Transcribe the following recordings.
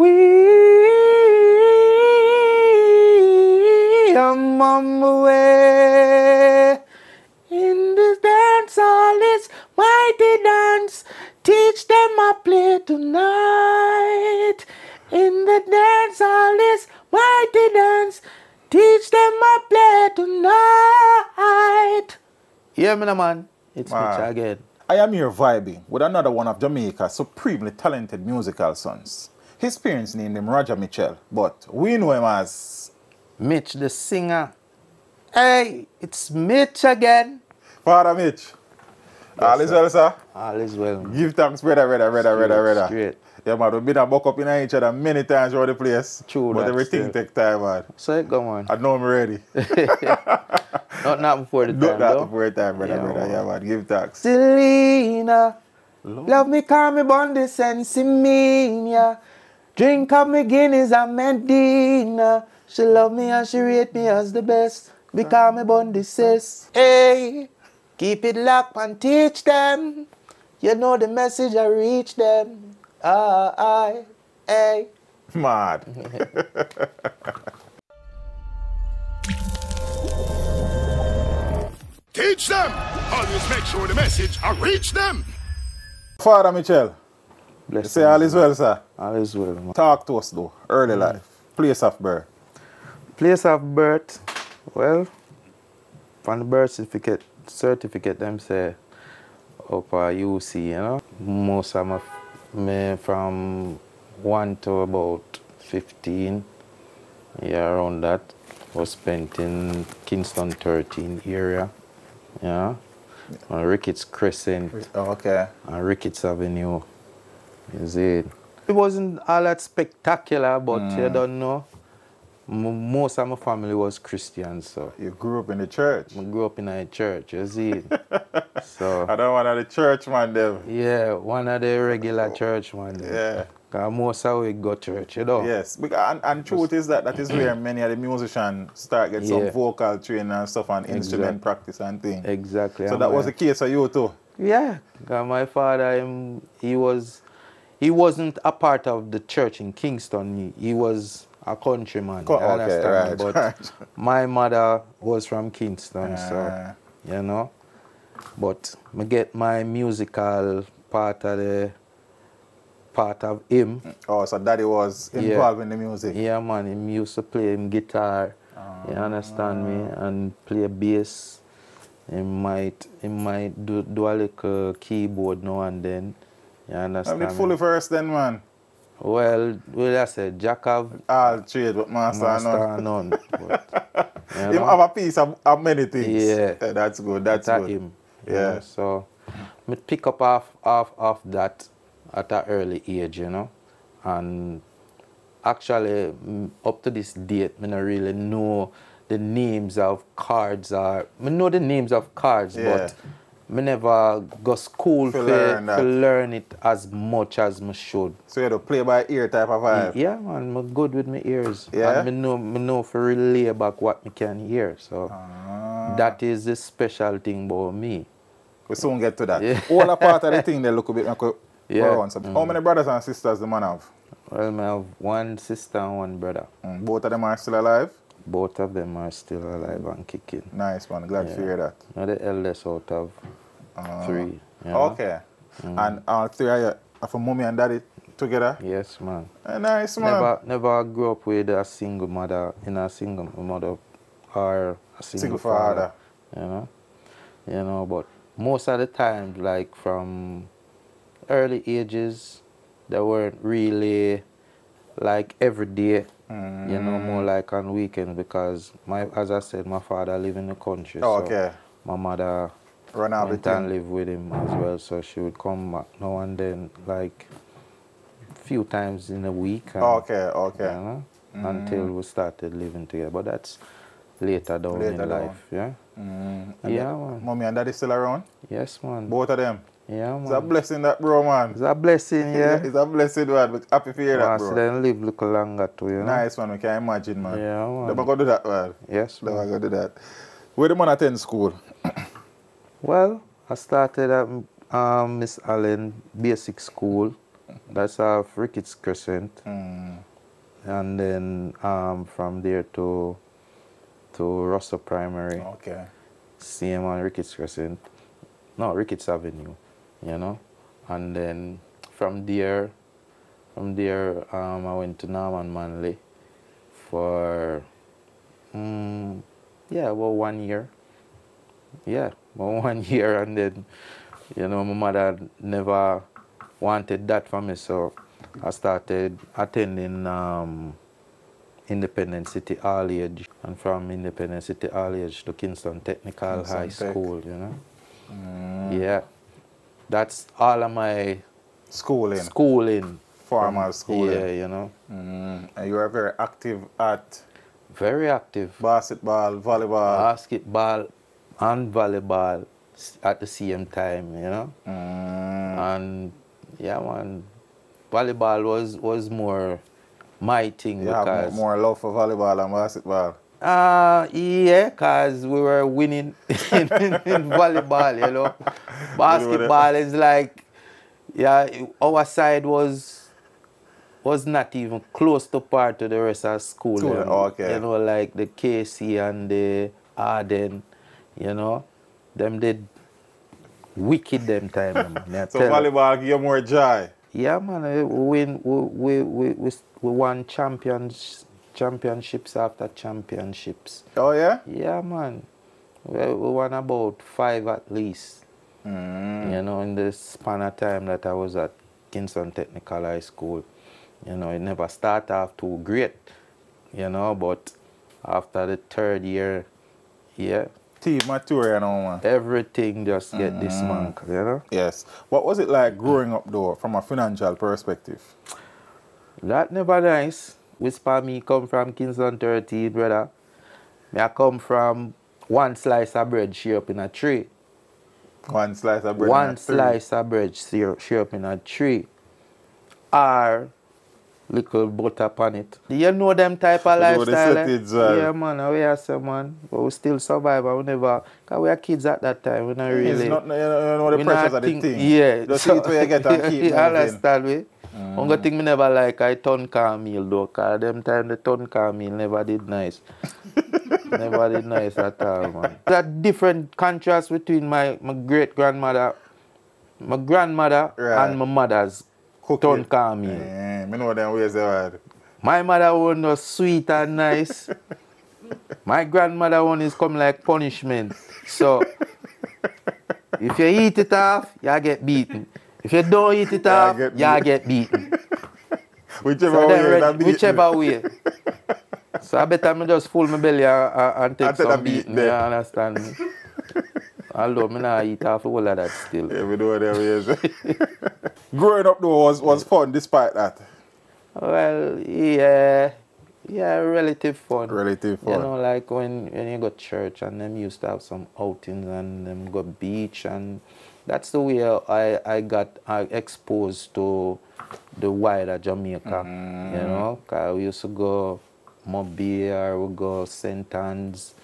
We I'm on my way in this dance hall this mighty dance. Teach Dem I play tonight. In the dance hall this mighty dance. Teach Dem I play tonight. Yeah, me, man. It's Man. Mitch again. I am here vibing with another one of Jamaica's supremely talented musical sons. His parents named him Roger Mitchell, but we know him as Mitch the singer. Hey, it's Mitch again. Father Mitch. All is sir. well, sir. All is well. Give thanks, brother, brother, brother, brother, brother. Straight. Yeah, man, we've been a buck up in each other many times around the place. True But everything still. take time, man. So it go on. I know I'm ready. Not not before the time that though. before the time, brother, Yeah, brother. man. Yeah, man. Give thanks. Selena, love me, call me Bondi Sensimania. Drink up me Guinness and Medina. She love me and she rate me as the best. Because me Bondi says, hey, keep it locked and teach them. You know the message I reach them. Ah, I, hey. Mad. Teach them. Always make sure the message I reach them. Father Mitchell, Bless say all is well, sir. All is well, man. Talk to us, though. Early Mm. life. Place of birth. Place of birth, well, from the birth certificate, certificate them say up at UC, you know. Most of my, me from 1 to about 15, yeah, around that, was spent in Kingston 13 area, yeah. On Ricketts Crescent Oh, okay. and Ricketts Avenue. Is it? It wasn't all that spectacular, but you mm. don't know. M- most of my family was Christian, so You grew up in the church. I grew up in a church. You see, so I don't want to the church man them. yeah, one of the regular church one. day. Yeah. Cause most of we go church, you know. Yes, because, uh, and, and truth is that that is where many of the musicians start get some vocal training and stuff and instrument practice and things. Exactly. So and that was the case for you too. Yeah, my father, him, he was, he wasn't a part of the church in Kingston. He, he was a countryman. Co- okay, understand? right, But right. my mother was from Kingston, Ah. so you know. But me get my musical part of the part of him. Oh, so daddy was Yeah. involved in the music. Yeah, man, He used to play him guitar. You understand me? And play bass. He might, he might do, do a little keyboard now and then. You I'm understand? me? fully versed then, man. Well, well, I said Jack of All trade, but master, master and none. But, you Him know, have a piece of, of many things. Yeah. that's good. That's that good. him. you Yeah. know, So, me pick up off, off, off that at an early age, you know. And actually, up to this date, me not really know the names of chords or me know the names of chords, Yeah. but me never go school To learn learn it as much as me should. So you had to play by ear type of vibe. Yeah, man, I'm good with my ears. Yeah? And me know, me know for relay back what me can hear. So Ah. that is the special thing about me. We soon get to that. Yeah. All a part of the thing they look a bit like a Yeah. around. So How many brothers and sisters the man have? Well, I have one sister and one brother. Mm, Both of them are still alive? Both of them are still alive and kicking. Nice man, glad to hear that. Now the eldest out of Ah. three. you know? Okay. And all three of you a mommy and daddy together? Yes, man. Eh, nice man. Never, never grew up with a single mother, in a single mother or a single, Single father. father. You know, you know. But most of the time, like from early ages, they weren't really like every day. You know, Mm. more like on weekends because my, as I said, my father live in the country. Oh, so okay. My mother Run out went and live with him as well, so she would come back now and then, like few times in a week. and- Okay, okay. you know, until we started living together. But that's later down Later in down. life. Yeah. Mm. And Yeah, man. Mommy and daddy still around? Yes, man. Both of them? Yeah, It's a blessing that bro man. It's a blessing, yeah. it's a blessing man. But happy to hear that bro. then live look longer too, you know. Nice man, we can imagine man. Yeah, man. Never gonna do that man. Yes, Never man. gonna do that. Where the man attend school? Well, I started at um, Miss Allen Basic School. That's off Ricketts Crescent. Mm. and then um, from there to to Russell Primary, Okay. same on Ricketts Crescent, no Ricketts Avenue, you know, and then from there, from there um, I went to Norman Manley for mm, yeah about one year, yeah about one year, and then you know my mother never wanted that for me, so I started attending um, Independent City All Age, and from Independent City All Age to Kingston Technical Kingston High Tech. School, you know. Mm. Yeah, that's all of my Schooling. schooling. Formal schooling. Yeah, you know, Mm. And you are very active at very active. basketball, volleyball. Basketball and volleyball at the same time, you know. Mm. And yeah, man, volleyball was was more my thing You have more, more love for volleyball and basketball. Uh, yeah, because we were winning in, in volleyball, you know. Basketball is like, yeah, our side was was not even close to part to the rest of school. School, you know, okay. You know, like the KC and the Ardenne, you know, them did wicked them time. man. So volleyball give you more joy. Yeah, man. We win. We we we we, we won champions championships after championships. Oh yeah? Yeah, man. We, we won about five at least. Mm. You know, in the span of time that I was at Kingston Technical High School. You know, it never started off too great. You know, but after the third year, yeah, Team mature, you know, man. everything just get Mm. dismantled. You know. Yes. What was it like growing up though, from a financial perspective? That never nice. Whisper me come from Kingston 13, brother. Me I come from one slice of bread share up in a tree. One slice of bread. one and a three. slice of bread share up in a tree. Or little butter upon it. Do You know them type of You lifestyle. eh? uh, Yeah man, we are say man. But we still survive and we never cause we are kids at that time. We not really It's not, you know, you know the pressures of the thing. Yeah. Just eat what you get and keep you understand me? One good thing me never like I turn cornmeal though, cause them time the turn cornmeal never did nice. never did nice at all, man. That different contrast between my, my great grandmother, my grandmother Right. and my mother's Cooking. turn cornmeal. Eh, me know them ways they were. My mother one was sweet and nice. My grandmother one is come like punishment. So if you eat it off, you get beaten. If you don't eat it get you get beaten. Whichever So way ready- that whichever way. So I better me just full my belly and, and- take And some a beat there. You understand me? Although me not eat half all of that still. Yeah, we know them ways. Growing up though was, was fun despite that. Well, yeah, yeah, relative fun. Relative fun. You know, like when, when you go to church and them used to have some outings and them go beach and that's the way I, I got uh, exposed to the wider Jamaica. You know, 'cause we used to go Mobile or we go St. Ann's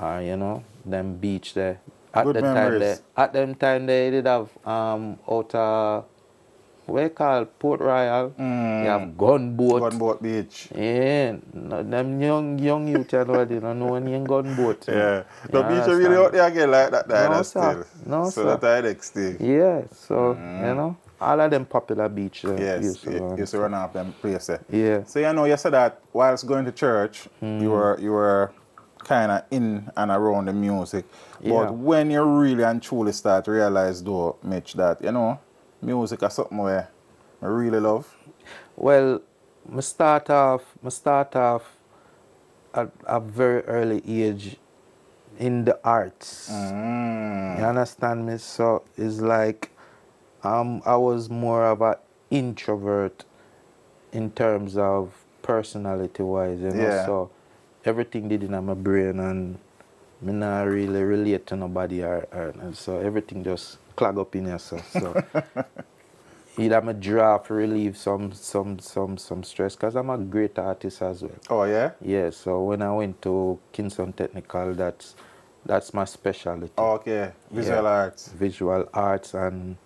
or, you know, them beach there. At Good the time they, at them time they did have um outer what you call Port Royal. Mm. You have gunboat. Gunboat Beach. Yeah, no, them young young youth you know, they don't know any gunboat. Yeah. The beach really out there again like that No, sir. still. No, so sir. that's the next thing. Yeah, so you know, all of them popular beaches. Uh, Yes, used to you run. used to run off them places. Yeah. So you know, you said that whilst going to church, Hmm. you were you were kind of in and around the music. Yeah. But when you really and truly start to realize, though, Mitch, that you know, music is something where I really love. Well, I start off, me start off at a very early age in the arts. Mm. You understand me? So it's like um, I was more of an introvert in terms of personality wise, you know. Yeah. So everything did in my brain and me not really relate to nobody or, or and so everything just clog up in yourself. So either me draw to relieve some some some some stress because I'm a great artist as well. Oh yeah. Yeah, so when I went to Kingston Technical, that's that's my specialty. Oh, okay. Visual Yeah. arts. Visual arts and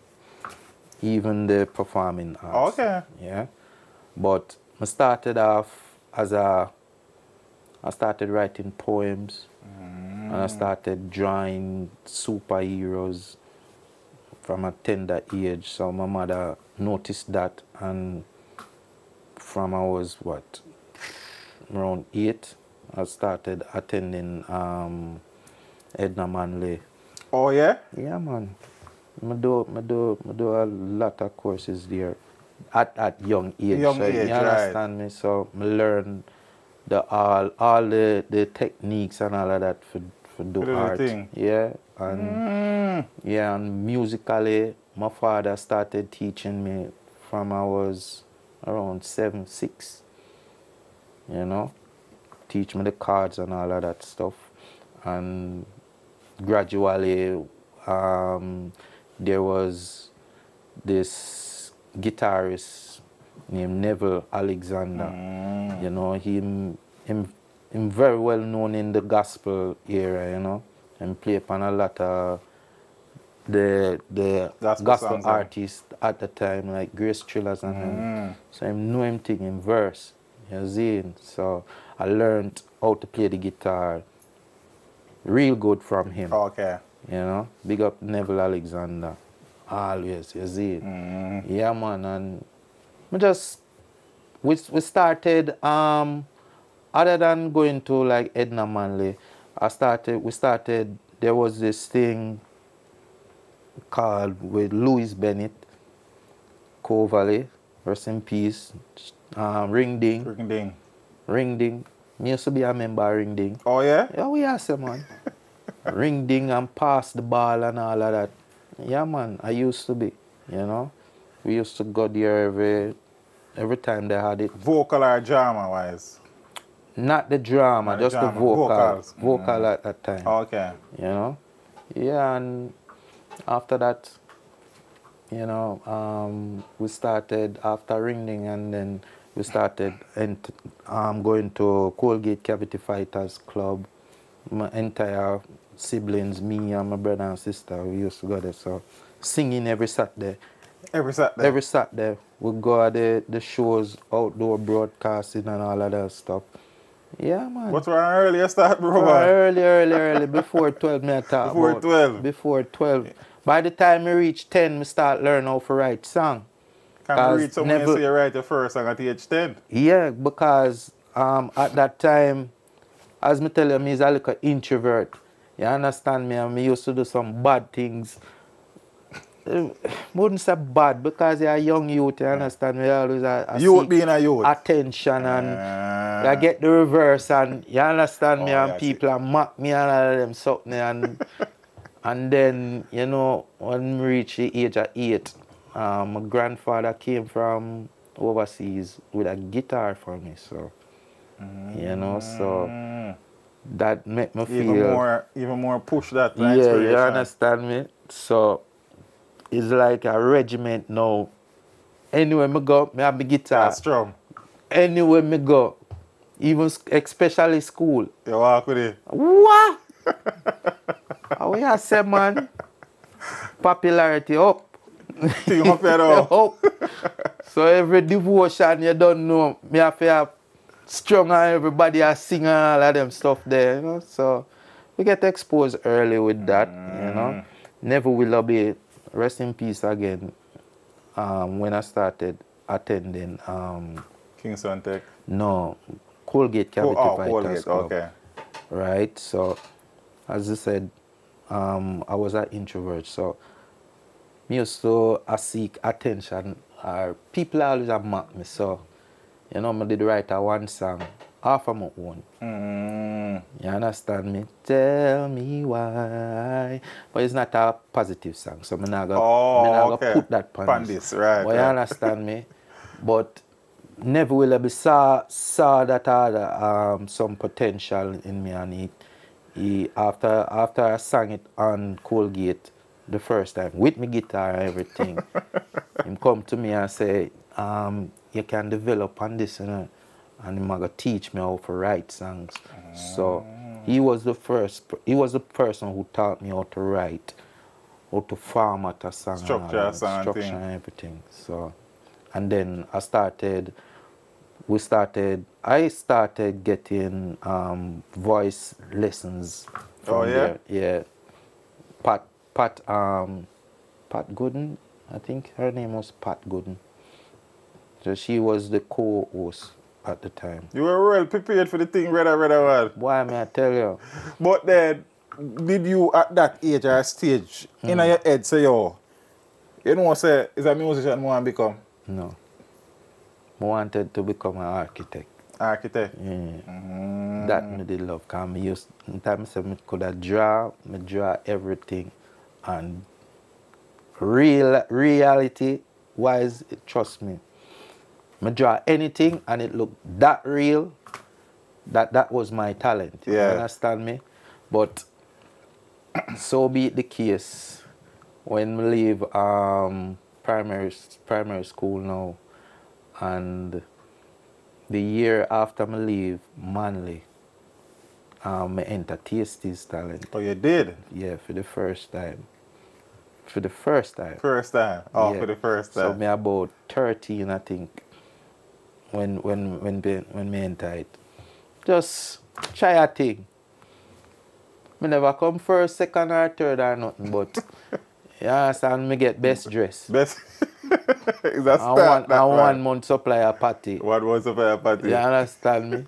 even the performing arts. Oh, okay. Yeah. But I started off as a, I started writing poems, mm. and I started drawing superheroes from a tender age. So my mother noticed that, and from I was what around eight, I started attending um, Edna Manley. Oh yeah? Yeah, man. I do, I do, I do a lot of courses there at at young age. Young so age, you right. understand me? So I learn the all all the, the techniques and all of that for for do the art. Yeah, and Mm. yeah, and musically, my father started teaching me from I was around seven, six. You know, teach me the chords and all of that stuff, and gradually, um, there was this guitarist named Neville Alexander. Mm. You know, him, him, him very well known in the gospel era. You know, and play upon a lot of the the Gospel gospel, artists at the time, like Grace Thrillers and. Mm. So I know him thing in verse. You see? So I learned how to play the guitar real good from him. Okay. You know, big up Neville Alexander. Always, you see. Mm. Yeah, man, and we just we we started um other than going to like Edna Manley, I started we started there was this thing called with Louis Bennett, Co Valley, rest in peace. Um, Ring Ding, Ring ding. Ring Ding. Me used to be a member of Ring Ding. Oh yeah? Yeah, we are man. Ring ding and pass the ball and all of that. Yeah man, I used to be, you know. We used to go there every every time they had it. Vocal or drama wise? Not the drama, Not the just drama, the vocal. vocals. Vocal Mm. at that time. Okay. You know? Yeah, and after that, you know, um, we started after ringing and then we started ent- um, going to Colgate Cavity Fighters Club. My entire siblings, me and my brother and sister, we used to go there. So singing every Saturday. Every Saturday. Every Saturday, we go to the, the shows, outdoor broadcasting and all of that stuff. Yeah, man. What's our earlier start, bro? Bro, early, early, early, before 12, me I talk Before about. 12? Before 12. By the time I reach 10, me start learn how to write song. Can read someone never- and say you write your first song at age 10? Yeah, because um, at that time, as me tell you, me is a little introvert. You understand me? And me used to do some bad things. Uh, wouldn't say bad because you're a young youth, you understand me? You always a, a Youth being a youth. attention and Ah. I get the reverse and you understand me Oh, and I see. people and mock me and all of them something and and then you know when we reach the age of eight, um, my grandfather came from overseas with a guitar for me, so you know, so Mm. that make me feel Even more, even more push that. yeah, you understand me? So it's like a regiment now. Anywhere me go, me have my guitar. That's strong. Anywhere me go, even especially school. You walk with it. What? How we say, man? Popularity up. Thing up here now. up. So every devotion you don't know, me have to have strong and everybody a sing and all of them stuff there, you know. So we get exposed early with that, you know. Mm. Neville Willoughby rest in peace again. Um, when I started attending um, Kingston Tech. no Colgate Cavity Oh, oh, Colgate. Club Okay. right? So, as I said, um, I was an introvert, so me also I seek attention. Or people always have mock me, so you know, I did write a one song, half of my own. Mm. You understand me? Tell me why. But it's not a positive song, so I'm not gonna, Oh, okay. gonna put that pan this, right, But you understand me? But Neville Willoughby saw saw that had um, some potential in me and he, he after after I sang it on Colgate the first time with my guitar and everything, him come to me and say, um, you can develop on this you know, and him gonna teach me how to write songs. So he was the first he was the person who taught me how to write, how to format a song, Structure a song and structure thing. and everything. So and then I started we started. I started getting um, voice lessons. From Oh, yeah? there. Yeah. Pat Pat um Pat Gooden, I think her name was Pat Gooden. So she was the co-host at the time. You were well prepared for the thing, brother, brother, man. Why may I tell you? But then, did you at that age or stage in Hmm. your head say, yo, you know, say, is a musician want and become No. I wanted to become an architect. architect? Yeah. That me did love. Cause me used time say me could have draw, me draw everything and real reality wise, trust me. Me draw anything and it looked that real. That that was my talent. You Yeah. understand me? But so be it the case. When we leave um, primary primary school now, and the year after me leave Manley, um, me enter Tastee's talent. Oh, you did? Yeah, for the first time. For the first time. First time. Oh, Yeah. for the first time. So me about 13, I think, when when when when me enter it. Just try a thing. Me never come first, second, or third or nothing, but you understand, me get best dress. Best. is that And start? one, that and one? one month supply a party. What was the fire party? You understand me?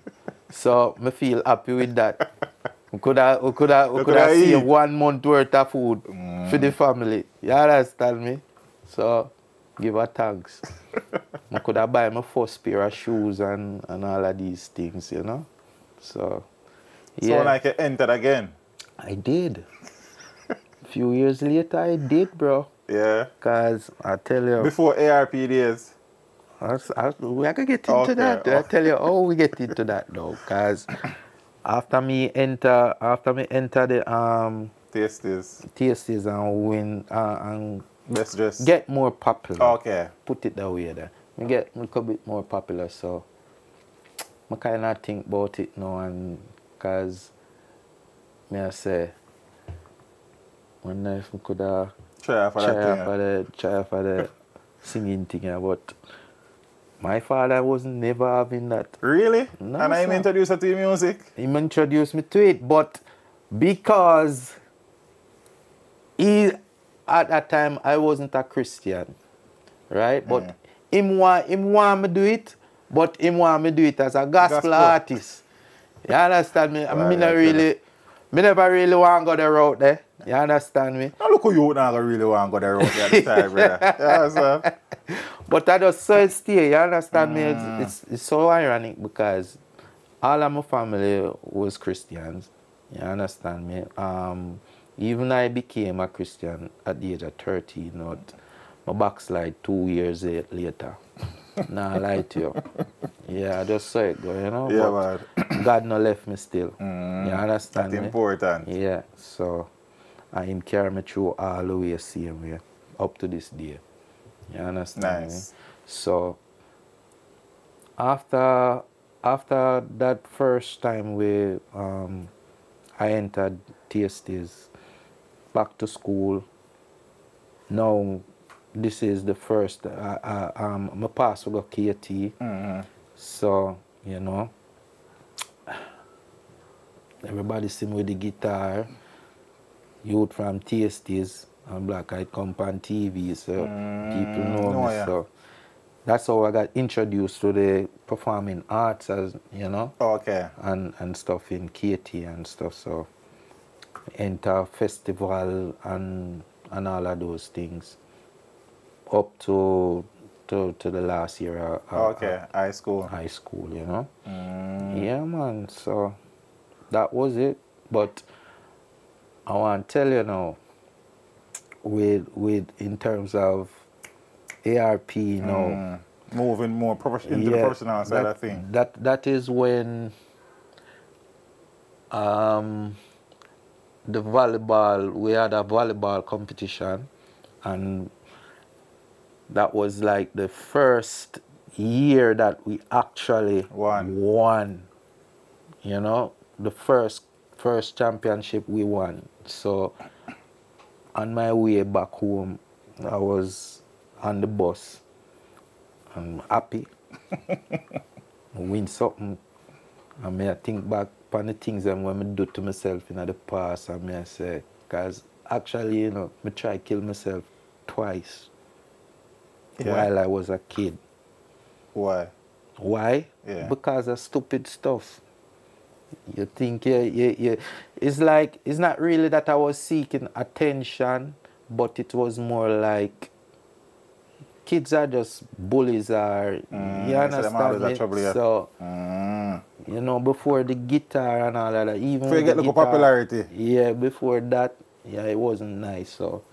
So me feel happy with that. We could have we could have we could have coulda saved one month worth of food for the mm. family. You understand me? So give her thanks. I could have buy my first pair of shoes and, and all of these things, you know? So yeah. So like you entered again. I did. A few years later I did, bro. Yeah. Cause I tell you Before ARP days. I, I, we gonna get into Okay, that. I tell you how we get into that though, cause after me enter, after me enter the um Taste is Tastee's and win uh, and best dress. get more popular. Okay. Put it that way there. Me get a little bit more popular, so I kind of think about it now, and cause me I say, when if we could have Try for try that for the try for the singing thing, but my father was never having that. Really? No, and I'm introduced her to music? He introduced me to it, but because he at that time I wasn't a Christian, right? But mm. Him want him want me do it, but him want me do it as a gospel, Gospel. artist. You understand me? I Right, me not right, really, me never really want to go the route there. You understand me? Now look who you now really want to go there road there the time, brother. Yeah. But I just it stay, you understand me? It's, it's, it's so ironic because all of my family was Christians. You understand me? Um, even I became a Christian at the age of 13, not my backslide two years later. nah, I lie to you. Yeah, I just saw it go, you know? Yeah, but God no left me still. You understand That's me? important. Yeah, so I him carry me through all the way same way up to this day. You understand Nice. me? So after after that first time we um, I entered Tastee's back to school. Now this is the first uh, uh, um my pass we got KT. So, you know, everybody see me with the guitar. Youth from Tastee's and Black Eyed come on TV, so people know me. ya. So that's how I got introduced to the performing arts, as you know, Okay. and and stuff in KT and stuff. So enter festival and and all of those things up to to, to the last year of, of- Okay. Uh, high school. high school, you know. Mm. Yeah, man. So that was it. But I want to tell you now, with with in terms of ARP, you know, mm. Moving more into the yeah, professional side that, of thing. That that is when um the volleyball we had a volleyball competition and that was like the first year that we actually Won. won. You know, the first first championship we won. So on my way back home, I was on the bus. I'm happy. I win something. I think back on the things I'm going to do to myself in the past I say, cause actually, you know, me try kill myself twice Yeah. while I was a kid. Why? Why? Yeah. Because of stupid stuff. You think yeah, yeah, yeah. It's like it's not really that I was seeking attention, but it was more like kids are just bullies are, Mm, you understand me? trouble, yeah. So Mm. you know, before the guitar and all of that, even Before you get the little guitar- popularity. Yeah, before that, yeah, it wasn't nice. So,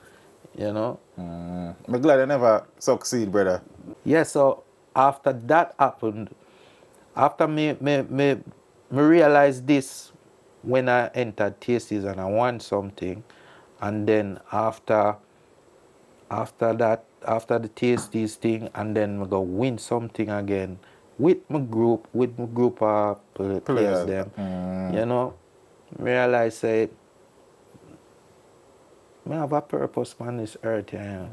you know, Mm. I'm glad I never succeed, brother. yeah. So after that happened, after me me me, me realized this when I entered Tastee's and I want something, and then after after that after the Tastee's thing, and then we go win something again with my group with my group of pl- players Players, them. mm. You know, realize say. Me have a purpose on this earth, yeah.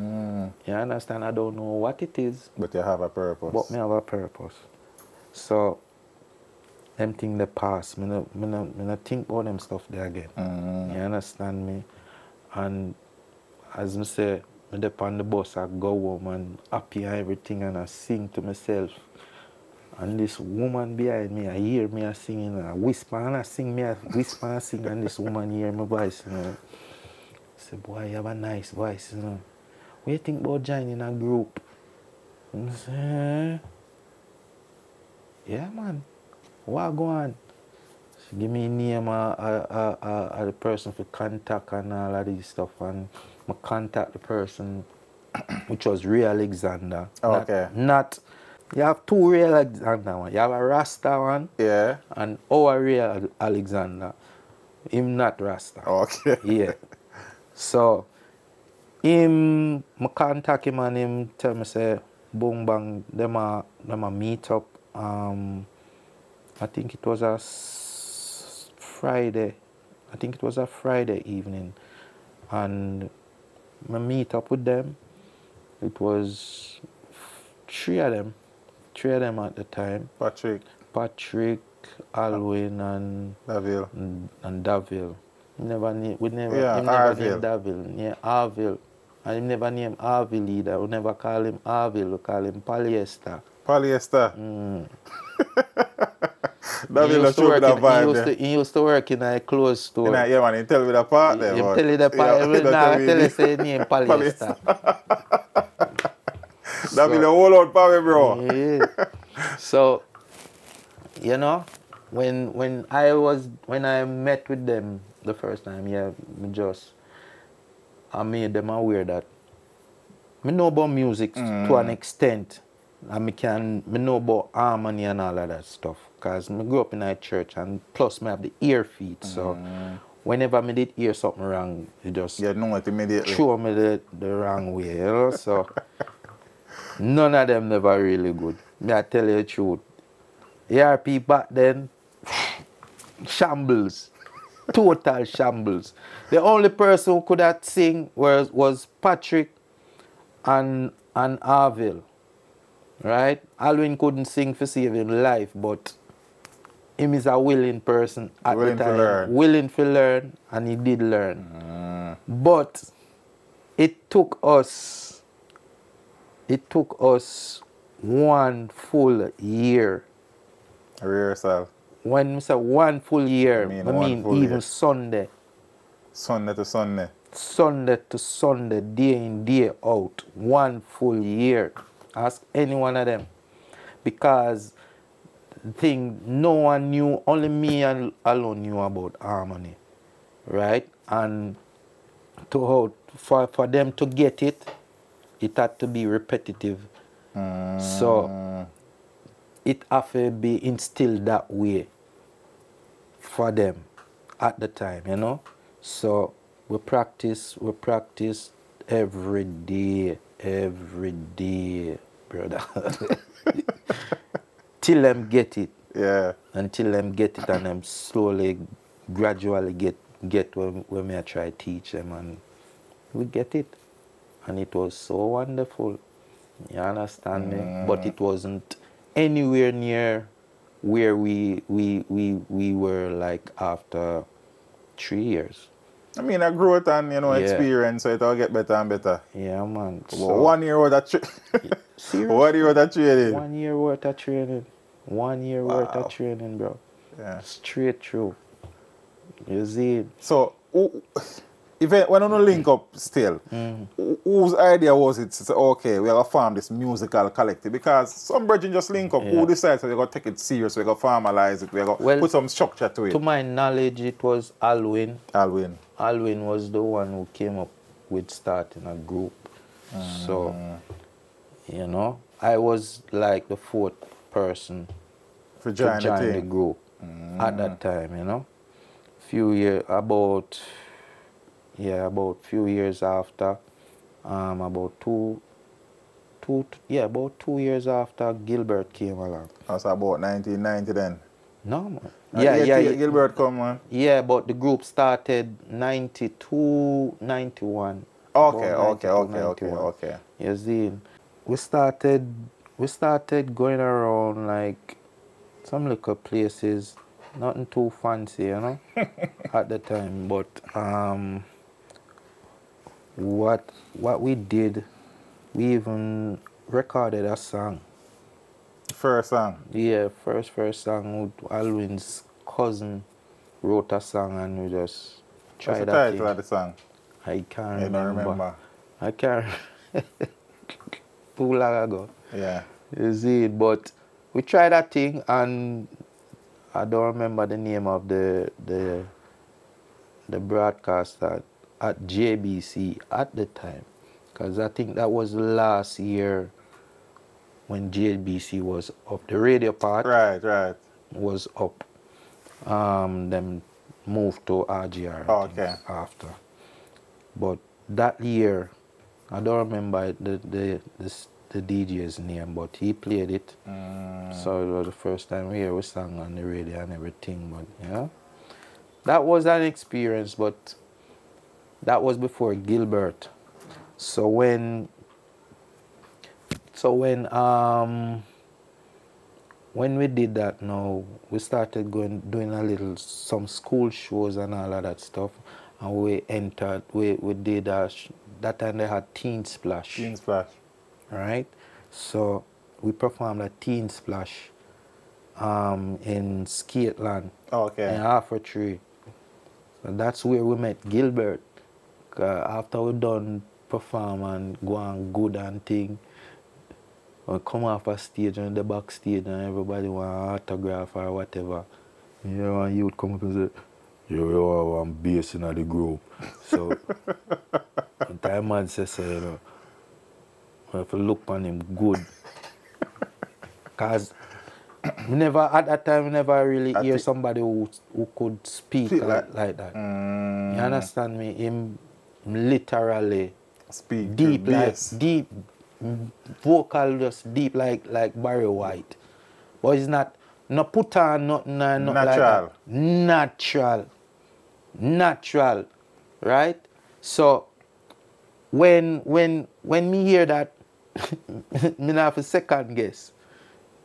Mm. You understand? I don't know what it is, But you have a purpose. but me have a purpose. So, them thing the past. Me no, me no, me no think about them stuff there again. Mm. You understand me? And as me say, me dep on the bus, I go home and happy and everything, and I sing to myself. And this woman behind me, I hear me I singing, I whisper and I sing, me I whisper and sing, and this woman hear my voice, you know. Say, boy, you have a nice voice, you know. What you think about joining a group? I say, "Eh, yeah, man. What go on? She give me name of, of, of, of, of the person for contact and all of this stuff, and I contact the person, which was Ray Alexander. Oh, not- Okay. Not, you have two Ray Alexander one. You have a Rasta one Yeah. and our Ray Alexander. Him not Rasta. Oh, okay. Yeah. So, him, I contact him and him tell me say, boom bang, them a, them a meet up. Um, I think it was a Friday. I think it was a Friday evening. And I meet up with them. It was three of them. Three of them at the time. Patrick, Patrick, Alwyn, and Daville. and, and Daville. Never name, we never, Yeah, him never named Daville. Yeah, Arville. And him never name Arville either. We never call him Arville, we call him Polyester. Polyester. Mm. He, used to show that in, he, used to, he used to work in a clothes store. Know, yeah, man, he tell me the part there. But- tell you the part, Yeah, he nah, I me tell you the- say name Polyester. Daville a whole out power, bro. Yeah. So, you know, when when I was when I met with them the first time, yeah, me just I made them aware that me know about music to an mm. extent. And me can me know about harmony and all of that stuff. Cause me grew up in a church and plus me have the ear feet. So mm. whenever me did hear something wrong, it just You know it immediately. show me the, the wrong way, you know. So none of them never really good. Me I tell you the truth. ARP back then, shambles. Total shambles. The only person who could have sing was was Patrick and and Arville. Right? Alwyn couldn't sing for save him life, but him is a willing person at Willing the to learn. Willing to learn, and he did learn. Mm. But it took us, it took us one full year. Rehearsal. When say one full year, I I mean mean, one full even year. Sunday, Sunday to Sunday. Sunday to Sunday, day in, day out, one full year. Ask any one of them. Because the thing, no one knew, only me and alone knew about harmony. Right? And to how, for, for them to get it, it had to be repetitive. So mm. it have to be instilled that way for them at the time, you know. So we practice, we practice every day, every day, brother. Till them get it, Yeah. until them get it, and them slowly, gradually get get when when me I try teach them, and we get it, and it was so wonderful. You understand me? Mm. But it wasn't anywhere near where we we we we were like after three years. I mean, I growth and you know Yeah. experience, so it'll get better and better. Yeah, man. So- one year worth of tra- Serious? one year worth of training. One year worth of training. One year worth Wow. of training, bro. Yeah. Straight through. You see? So, if it, when on link up still, Mm. who- whose idea was it to say, okay, we're gonna form this musical collective? Because some brethren just link up. Yeah. Who decides that they're gonna take it serious? We're gonna formalize it. We're gonna Well, put some structure to it. To my knowledge, it was Alwyn. Alwyn. Alwyn was the one who came up with starting a group. So, you know, I was like the fourth person For to join the the group at that time, you know. Few years, about, yeah, about few years after, um, about two, two, yeah, about two years after Gilbert came along. That's about 1990 then. No, man. Uh, Yeah, yeah, yeah. Gilbert come on. Yeah, but the group started 92, 91. Okay, okay, 92, okay, okay, 91. okay. You see, we started, we started going around like some little places, nothing too fancy, you know, at the time. But um, what what we did, we even recorded a song. First song. Yeah, first first song. with Alwyn's cousin wrote a song, and we just tried What's the title thing. of the song? I can't I remember. remember. I can't. Too long ago. Yeah. You see it, but we tried that thing, and I don't remember the name of the the the broadcaster at JBC at the time, because I think that was last year when JBC was up. The radio part Right, right. was up. Um, them moved to RJR Oh, okay. after. But that year, I don't remember the the the, the DJ's name, but he played it. Mm. So it was the first time we we sang on the radio and everything. But yeah, that was an experience. But that was before Gilbert. So when so when um when we did that now we started going doing a little some school shows and all of that stuff and we entered we, we did a sh- that time they had teen splash Teen Splash. right so we performed a teen splash um in skateland Oh, in okay. Half Tree. So that's where we met Gilbert. 'Cause after we done perform and go on good and thing, we come off a stage and the backstage and everybody want an autograph or whatever. You know, and you would come up and say, yo, yo, I'm bass in the group. So, the time man says, so, you know, we have to look on him good. Because we never, at that time, we never really I hear somebody who, who could speak like- like that. Mm, You understand me? Him literally Speak. deep like bass. deep vocal just deep like like Barry White. But it's not no put on nothing not like Natural. that. Natural. Natural. Right? So when when when me hear that me not have a second guess.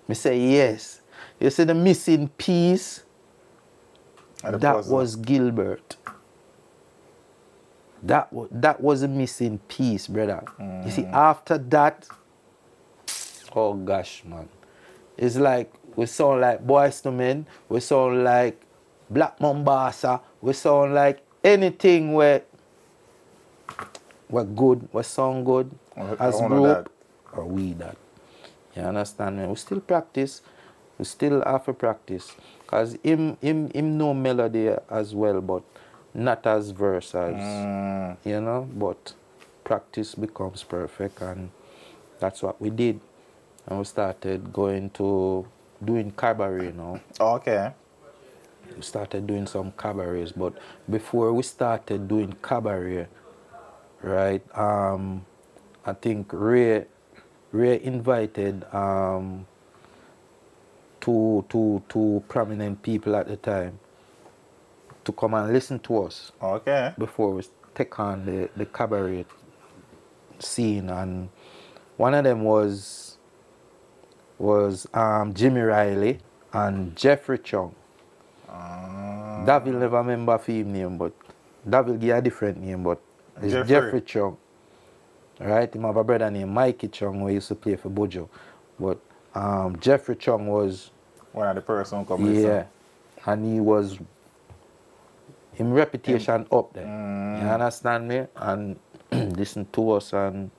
Me say yes. You see the missing piece that puzzle. was Gilbert. That was that was a missing piece, brother. You see, Mm. after that, oh gosh, man, it's like we sound like Boyz II Men, we sound like Black Mambazo, we sound like anything where we're good, we sound good I- as I group, or we that. You understand me? We still practice. We still have to practice. Because him, him, him know melody as well, but not as verse as, Mm, you know, but practice becomes perfect and that's what we did. And we started going to doing cabaret now. okay. We started doing some cabarets, but before we started doing cabaret, right? Um, I think Ray, Ray invited um, two, two, two prominent people at the time to come and listen to us Okay. before we take on the, the cabaret scene and one of them was was um, Jimmy Riley and Jeffrey Chung. Ah. Daville never remember for him name, but Daville give a different name, but it's Jeffrey. Jeffrey, Chung. Right? Him have a brother named Mikey Chung who used to play for Bojo. But um, Jeffrey Chung was One of the person who come yeah. And he was him reputation up there. Mm. You understand me? And listen to us and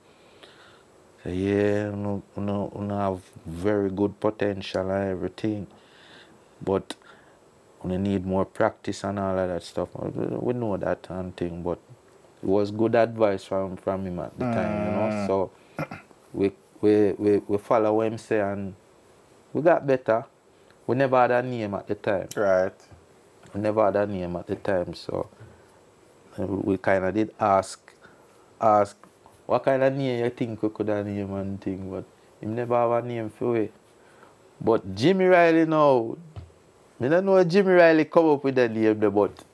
say, yeah, you know, you know, you know have very good potential and everything. But we need more practice and all of that stuff. We know that and thing, but it was good advice from, from him at the time, you know. So we we we, we follow him say and we got better. We never had a name at the time. Right. We never had a name at the time, so we kind of did ask, ask, what kind of name you think we could have name and thing, but him never have a name for it. But Jimmy Riley now, me don't know Jimmy Riley come up with that name but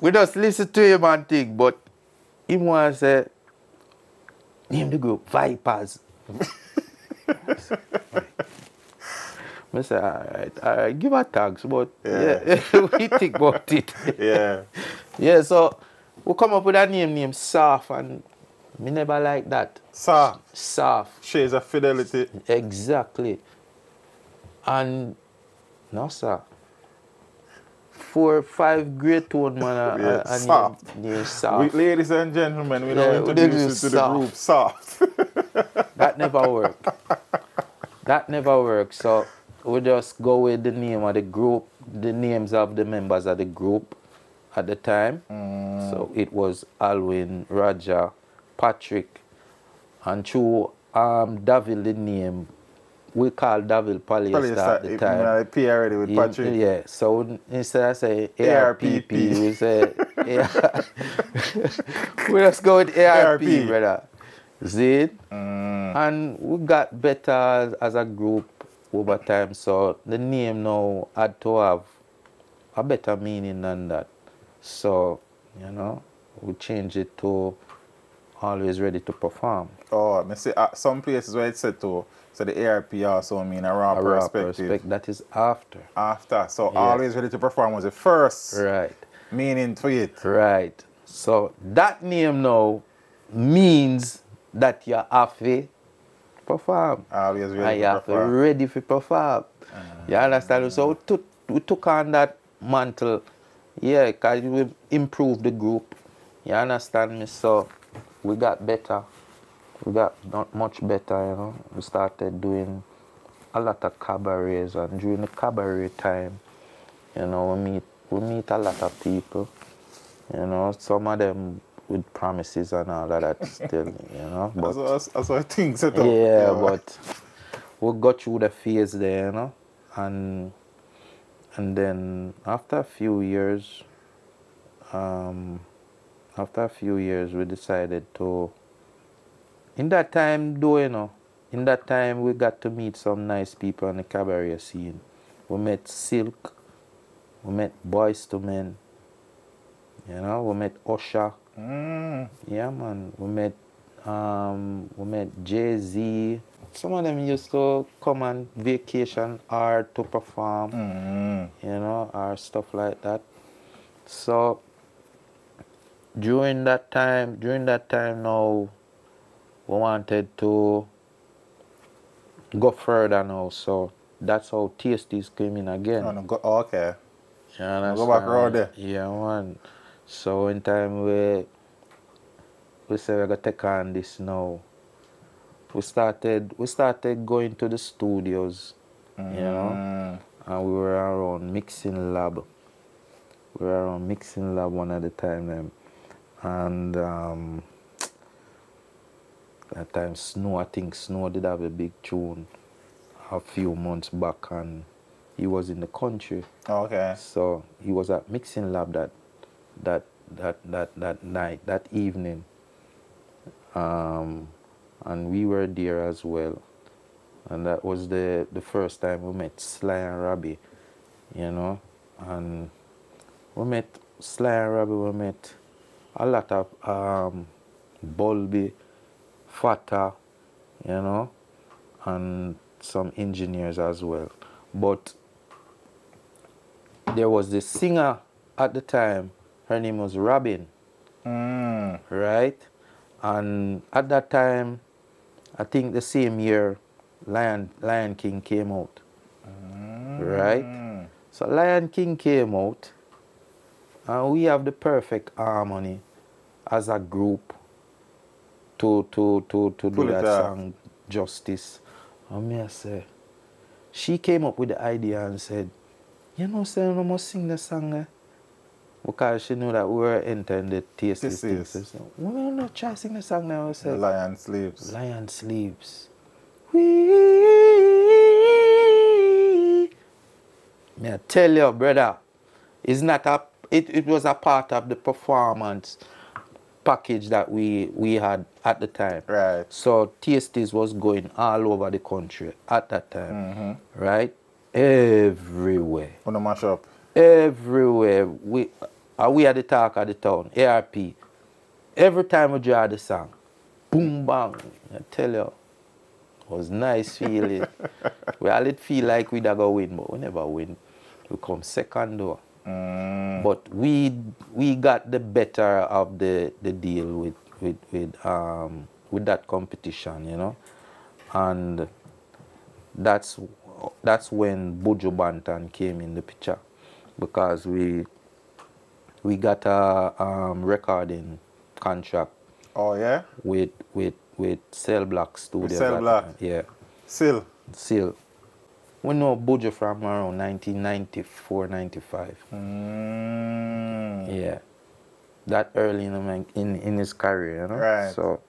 we just listen to him and think, but him to say, name the group Vipers. I say, all right, all right, give her thanks, but Yeah. yeah, we think about it. Yeah. yeah, so we come up with a name named Soft, and me never like that. Sir, Soft, shades of fidelity. exactly. And no, sir. Four, five great tone man, a- Yeah, a, a soft. We, ladies and gentlemen, we Yeah, don't introduce you to the group soft. That never worked. that never worked. So we just go with the name of the group, the names of the members of the group at the time. So it was Alwyn, Roger, Patrick, and through um, Daville the name, we call Daville Polyester at the it- time. I P already with Patrick. Yeah, so instead I say ARPP. We say we just go with ARP, brother. See? Mm. And we got better as, as a group over time, so the name now had to have a better meaning than that. So, you know, we change it to always ready to perform. Oh, I see, uh, some places where it said to, so the ARP also mean a raw A raw perspective. perspective, that is after. After, so Yeah. always ready to perform was the first Right. meaning to it. Right. So that name now means that you have to perform. Ah, Always and ready you have to perform. ready to perform. Ah. You understand? So we took, we took on that mantle, yeah, because we improved the group. You understand me? So we got better. We got not much better, you know. We started doing a lot of cabarets and during the cabaret time, you know, we meet we meet a lot of people. You know, some of them with promises and all of that still, you know. But that's, that's how things set up. yeah, but we got through the phase there, you know, and and then after a few years, um, after a few years, we decided to. In that time, though, you know, in that time we got to meet some nice people in the cabaret scene. We met Silk, we met Boyz II Men, you know, we met Usher. Mm, Yeah, man. We met, um, we met Jay Z. Some of them used to come on vacation or to perform, mm, you know, or stuff like that. So during that time, during that time now, we wanted to go further now. So that's how Tastee's came in again. oh, no, go, oh, okay. You Go back around there. Yeah, man. So in time we we say we're gonna take on this now. We started we started going to the studios, you know, Mm, and we were around mixing lab. We were around mixing lab one at the time then. And um that time Snow, I think Snow did have a big tune a few months back and he was in the country. okay. So he was at mixing lab that that that that that night, that evening. Um, and we were there as well. And that was the the first time we met Sly and Robbie, you know. And we met Sly and Robbie, we met a lot of um Bulby, Fata, you know. and some engineers as well. But there was this singer at the time, her name was Robin, Mm. right? And at that time, I think the same year, Lion, Lion King came out, right? Mm. So Lion King came out, and we have the perfect harmony as a group to to to to do Pull that song justice. And me I say, she came up with the idea and said, you know, say I must sing the song. eh?" Because she knew that we were entering the tasty This things. So, we will not try sing the song now. The said, lion sleeps. Lion sleeps. Wee. Me I tell you, brother, it's not a. It, it was a part of the performance package that we we had at the time. Right. So Tastee's was going all over the country at that time, Mm-hmm. right? Everywhere, On the mash up. everywhere. We uh, we had the talk of the town. ARP. Every time we draw the song, boom bang. I tell you, it was nice feeling. we all it feel like we'd go win, but we never win. We come second though. Mm. But we we got the better of the, the deal with with with um with that competition, you know, and that's that's when Buju Banton came in the picture because we we got a um, recording contract Oh yeah? with with with Cell Block Studios. Cell the Block. time. Yeah, Still. still. We know Buju from around 1994, 95. Mm. Yeah, that early in, in in his career, you know. Right. So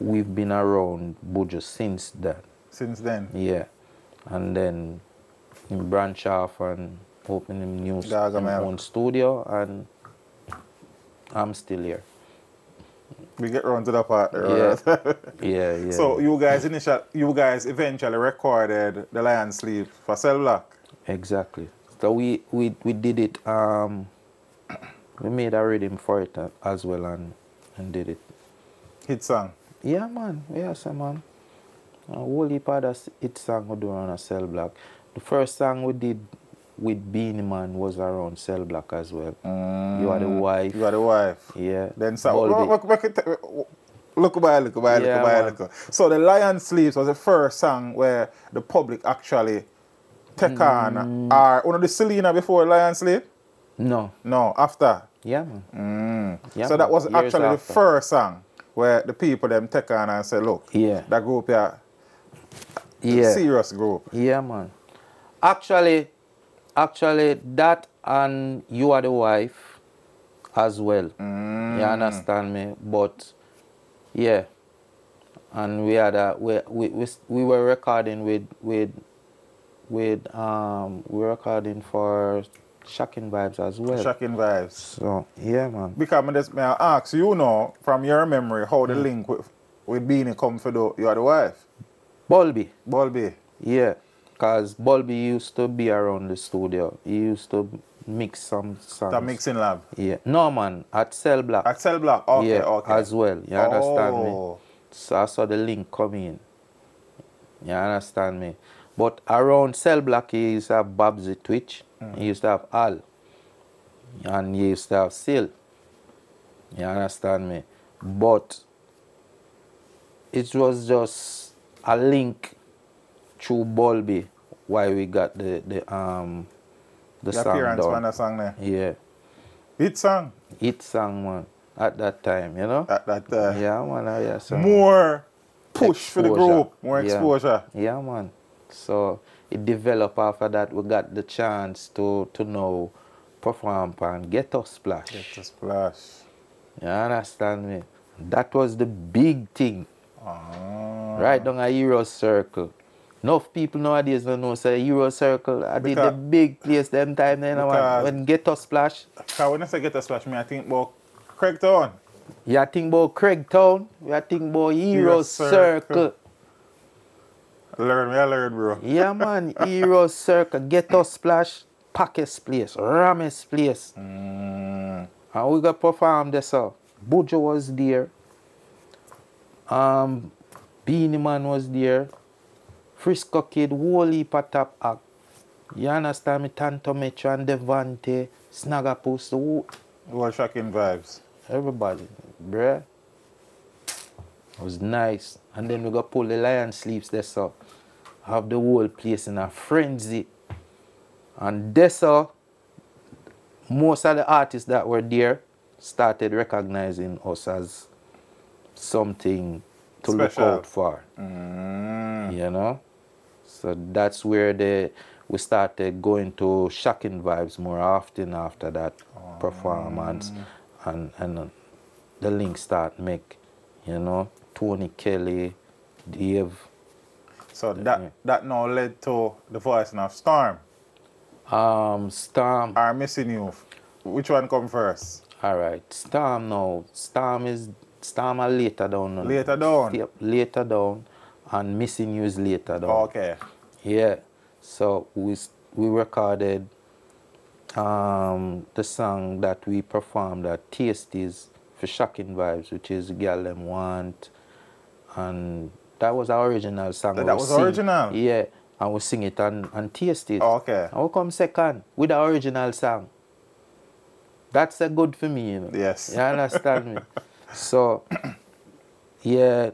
we've been around Buju since then. Since then. Yeah, and then he branch off and open him new him man. own studio, and I'm still here. We get round to the part there. Yeah. right? Yeah, yeah. So you guys initial you guys eventually recorded the Lion Sleep for Cell Block. exactly. So we we we did it. Um, we made a rhythm for it uh, as well, and and did it. Hit song. Yeah, man. Yes, man. A whole heap of hit song we do on a cell block. The first song we did with Beenie Man was around cell block as well. You are the wife. You are the wife. Yeah. Then so look, look, look, look by look by look by look. So the Lion Sleeps was the first song where the public actually take Mm. on or one of the Selena before Lion Sleep? No. No, after. Yeah, man. Yeah, so that was Years actually the first song where the people them take on and say, look, Yeah. that group here, Yeah. serious group. Yeah, man. Actually, actually, that and you are the wife as well. You understand me? But yeah, and we had a we we we, we were recording with with with um we were recording for shocking vibes as well. Shocking vibes. So yeah, man. Because I just may I ask you know from your memory how Mm. the link with with Beenie come for the you are the wife. Bulby. Bulby. Yeah, cause Bulby used to be around the studio. He used to mix some songs. The mixing lab. Yeah. No man, at Cell Block. At Cell Block. Okay, yeah, okay. as well. You understand me? Oh. So I saw the link come in. You understand me? But around Cell Block, he used to have Babsy Twitch. Mm. He used to have Al. And he used to have Sil. You understand me? But it was just a link through Bulby why we got the the um the, The song appearance done. song there. Yeah. Hit song Hit song man. At that time, you know? at that uh, Yeah, man. uh, yeah, so more push for the group, more exposure. Yeah, man. So it developed after that. We got the chance to to know perform and Ghetto Splash. Get a splash. You understand me? That was the big thing. Ah. Right down a Euro Circle. Enough people nowadays don't know say Euro Circle. I did the big place them time then. Because- when Ghetto Splash. When I say get a splash, me I think about Craig Town. You think about Craig Town, you think about Euro Euro Circle. Circle. Learn, me I learn, bro. Yeah, man. Euro Circle, Ghetto Splash, Packers Place, Rames Place. Mm. And we got perform this up. Buju was there. Um, Beenie Man was there. Frisco Kid, whole heap of top act. You understand me? Tanto Metro and Devonte, Snagapus, who, What shocking vibes. everybody, bruh. It was nice. And then we got pull the lion sleeps there so have the whole place in a frenzy. And that's so most of the artists that were there started recognizing us as something to look out for. Mm. You know? So that's where the we started going to shocking vibes more often after that performance and and uh, the link start make, you know, Tony Kelly, Dave, So that that now led to the voice of Storm. um Storm Are missing you. Which one come first? Alright, Storm now. Storm is Storm are later down. Later down? Yep, later down. And Missing is later down. Okay. Yeah. So we we recorded um, the song that we performed at Tastee's for Shocking Vibes, which is Girl Them Want. And that was our original song. That- was sing- original? Yeah. And we sing it on, on Tastee's. Okay. And we come second with the original song. That's a good for me, you know. Yes. You understand me? So, yeah,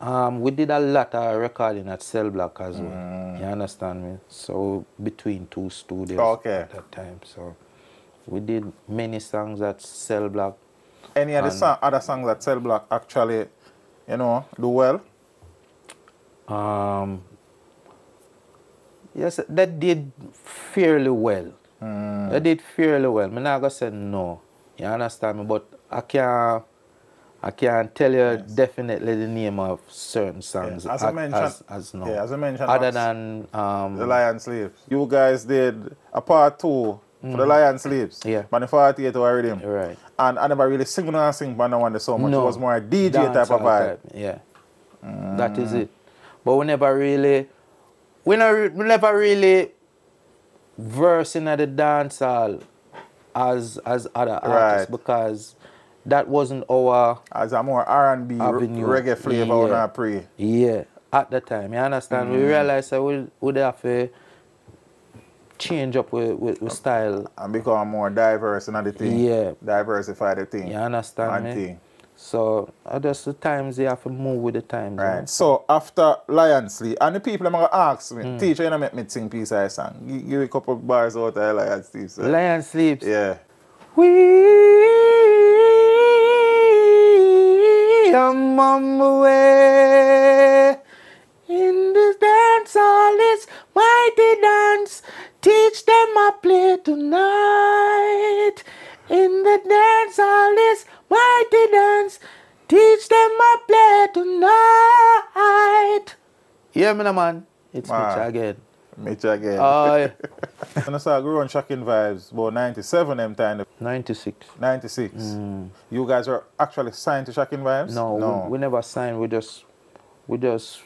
um, we did a lot of recording at Cell Block as well. You understand me? So, between two studios Okay. at that time. So, we did many songs at Cell Block. Any other song, other songs that Cell Block actually, you know, do well? Um, yes, that did fairly well. That did fairly well. I'm not gonna say no. You understand me? But I can't. I can't tell you definitely the name of certain songs As I mentioned- as, as no. yeah, as I mentioned, Other than um, The Lion Sleeps. You guys did a part two for the Lion Sleeps. Yeah. But the 48 hour rhythm. Right. And I never really sing and sing but no one so much. No. It was more a DJ type of vibe. type, Yeah. That is it. But we never really, we never, we never really verse in the dance hall as as other artists Right. because that wasn't our As a more R&B, r- reggae flavor Yeah. on our pre. yeah at the time. You understand? We realized that we would have to change up with, with, with style. And become more diverse in the thing. Yeah. Diversify the thing. You understand And me? thing. So uh, just the times you have to move with the times. you know? Right. So after Lion Sleep, and the people going to ask me, Hmm. teacher, you know, make me sing piece of a song. Gi- Give, a couple bars out of Lion Sleep. So. Lion sleeps. Yeah. We are on the way in this dance hall this mighty dance. Teach them a play tonight in the dance hall this mighty dance. Teach them a play tonight. Yeah, me, man. It's Man. Mitch again. Mitch again. Oh, yeah. and I started on shocking vibes about 97 them time, 96. 96. You guys were actually signed to Shocking Vibes? Mm. No, no. We, we never signed. We just, we just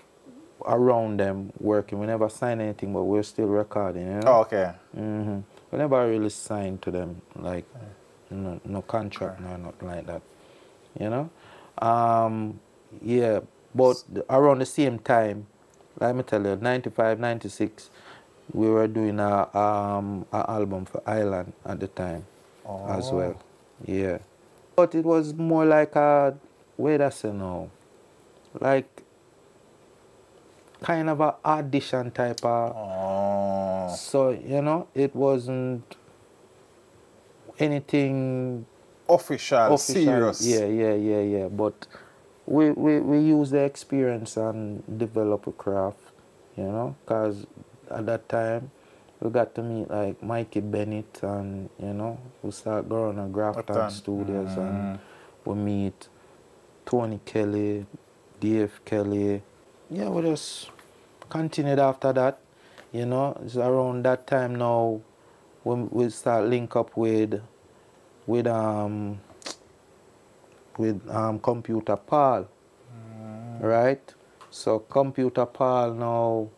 around them working. We never signed anything, but we're still recording. You know? Oh, okay. hmm We never really signed to them, like no, no contract, no nothing like that. You know, um, yeah. But around the same time, let me tell you, 95, 96, we were doing a um a album for Island at the time, as Oh. well. Yeah, but it was more like a wait say now, like kind of a audition type of. Oh. So, you know, it wasn't anything Official, official. serious. Yeah, yeah, yeah, yeah. But we, we, we use the experience and develop a craft, you know, because at that time we got to meet like Mikey Bennett and, you know, we start growing at Grafton. Studios and Mm. we meet Tony Kelly, Dave Kelly. Yeah, we just continued after that. You know, it's around that time now when we start link up with with um with um computer Paul. Right? So computer Paul now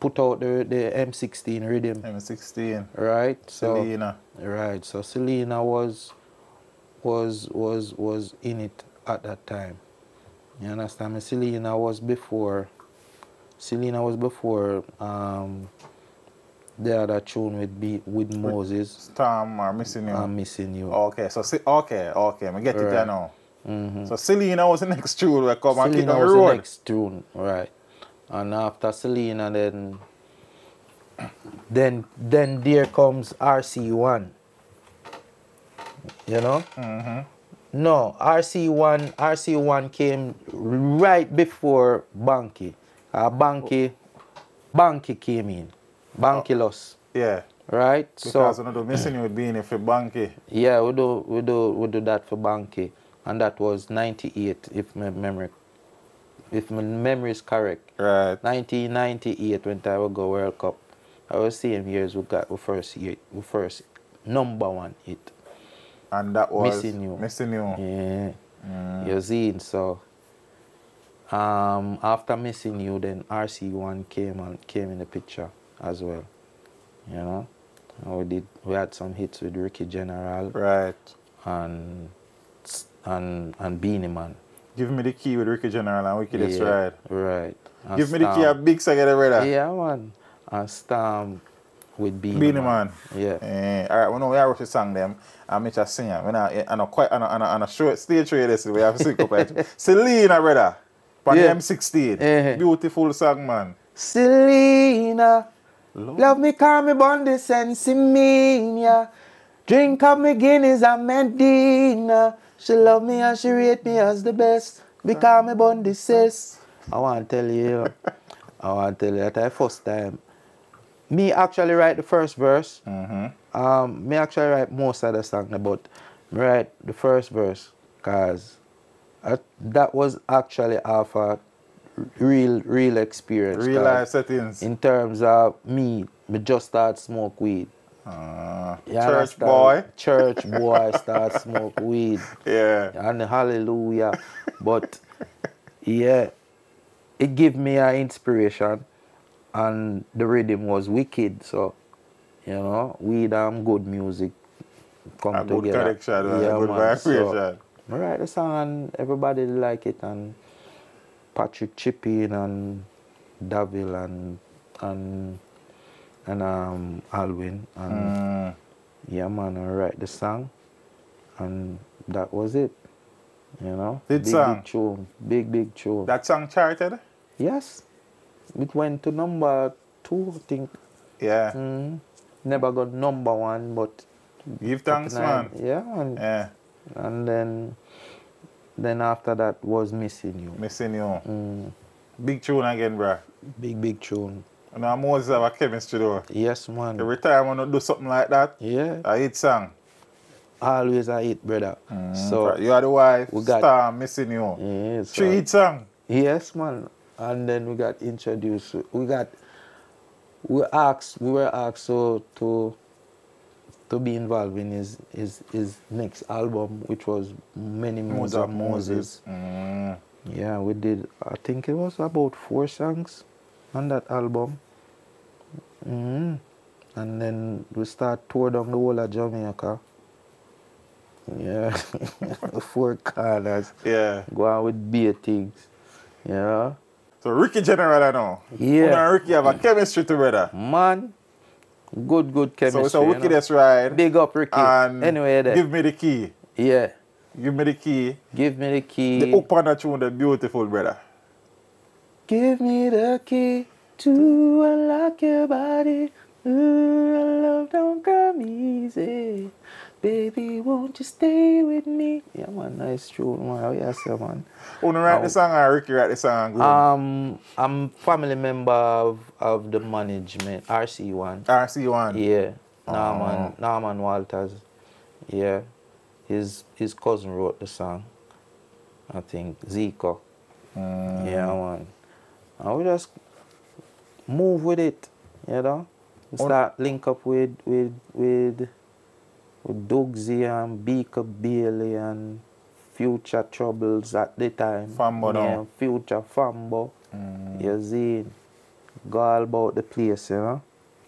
put out the the M16 rhythm. M16. Right? So Selena. Right. So Selena was was was was in it at that time. You understand me? Selena was before Selena was before um, the other tune with be with Moses. Storm or Missing You. I'm missing you. okay, so Si- okay, okay, I get it Right. there now. So Selena was the next tune we come and kick Selena on the was the next tune, right? And after Selena, then then then there comes RC1. You know? Mm-hmm. No, RC1 RC1 came right before Banky. Uh, Banky Banky came in. Banky lost, Yeah, right? because so another Missing You would be in for Banky. yeah, we do we do we do that for Banky, and that was '98 if my memory if my memory is correct. Right. 1998 when I would go World Cup. I was same years we got we first hit, we first number one hit. And that was Missing You. Missing You. Yeah, you see. So um, after missing you, then RC1 came and came in the picture as well. You know, and we did we had some hits with Ricky General Right. and and and Beenie Man. Give me the key with Ricky General and Wickedest Yeah, Ride. Right. And Give me the key a big second, brother. Yeah, man. And Storm with Beenie, Beenie Man. Yeah. Eh, all right, we know we are rush the song them and make a singer. We not, I know quite, I know, I know, I know short stage show this. We have to sing up it. Selena, brother. On Yeah. the M16. Eh. Beautiful song, man. Selena, love me, call me Bondi Sensimania. Drink up me Guinness and Medina. She love me and she rate me as the best. Because me Bondi says. I want to tell you, I want to tell you that I first time. Me actually write the first verse. Mm-hmm. Um, me actually write most of the song, but me write the first verse because that was actually off a real, real experience. Real life settings. In terms of me, me just start smoke weed. Uh, you church boy. Church boy start smoke weed. Yeah. And hallelujah. but yeah, it gave me an inspiration and the rhythm was wicked. So, you know, weed and good music come A good together. connection, a good man. So, vibration. I write the song and everybody like it and Patrick Chipping and Daville and and and um Alwyn and Mm. yeah man I write the song and that was it. You know? Did big song? big tune. Big big tune. That song charted? yes. It went to number two, I think. Yeah. Mm. Never got number one, but Give thanks, man. Yeah, and, Yeah. and then then after that was missing you. Missing you. Mm. Big tune again, bro. Big big tune. You know, Moses have a chemistry though. Yes, man. Every time I want to do something like that, Yeah, I hit song. always I hit, brother. So you are the wife, we got- star, missing you. yeah, so- Three hit song. Yes, man. And then we got introduced. We got we asked we were asked so to to be involved in his his his next album, which was Many Moods of Moses. Mm. Yeah, we did. I think it was about four songs on that album. hmm And then we start tour down the whole of Jamaica. Yeah, four corners. Yeah. Go out with beer things. Yeah. So Ricky General, I know. Yeah. You and Ricky have a chemistry together. Man, good, good chemistry. so it's a you know. wickedest ride. Big up, Ricky. And anyway, then. give me the key. yeah, Give me the key. give me the key. The up on the tune, the beautiful brother. Give me the key to unlock your body. Mm, Ooh, love don't come easy. Baby, won't you stay with me? Yeah, man, nice tune, man. Oh, yes, yeah, man. Who no write Oh. the song or Ricky write the song? Um, I'm family member of, of the management, RC1. RC1. Yeah, Norman, Oh. Norman Walters. Yeah, his his cousin wrote the song. I think Zico. Mm. Yeah, man. And we just move with it, you know. Start link up with with with and Beaker Bailey and Future Troubles at the time. Fambo now. Yeah, Future Fambo. Mm. You see, go all about the place, you know.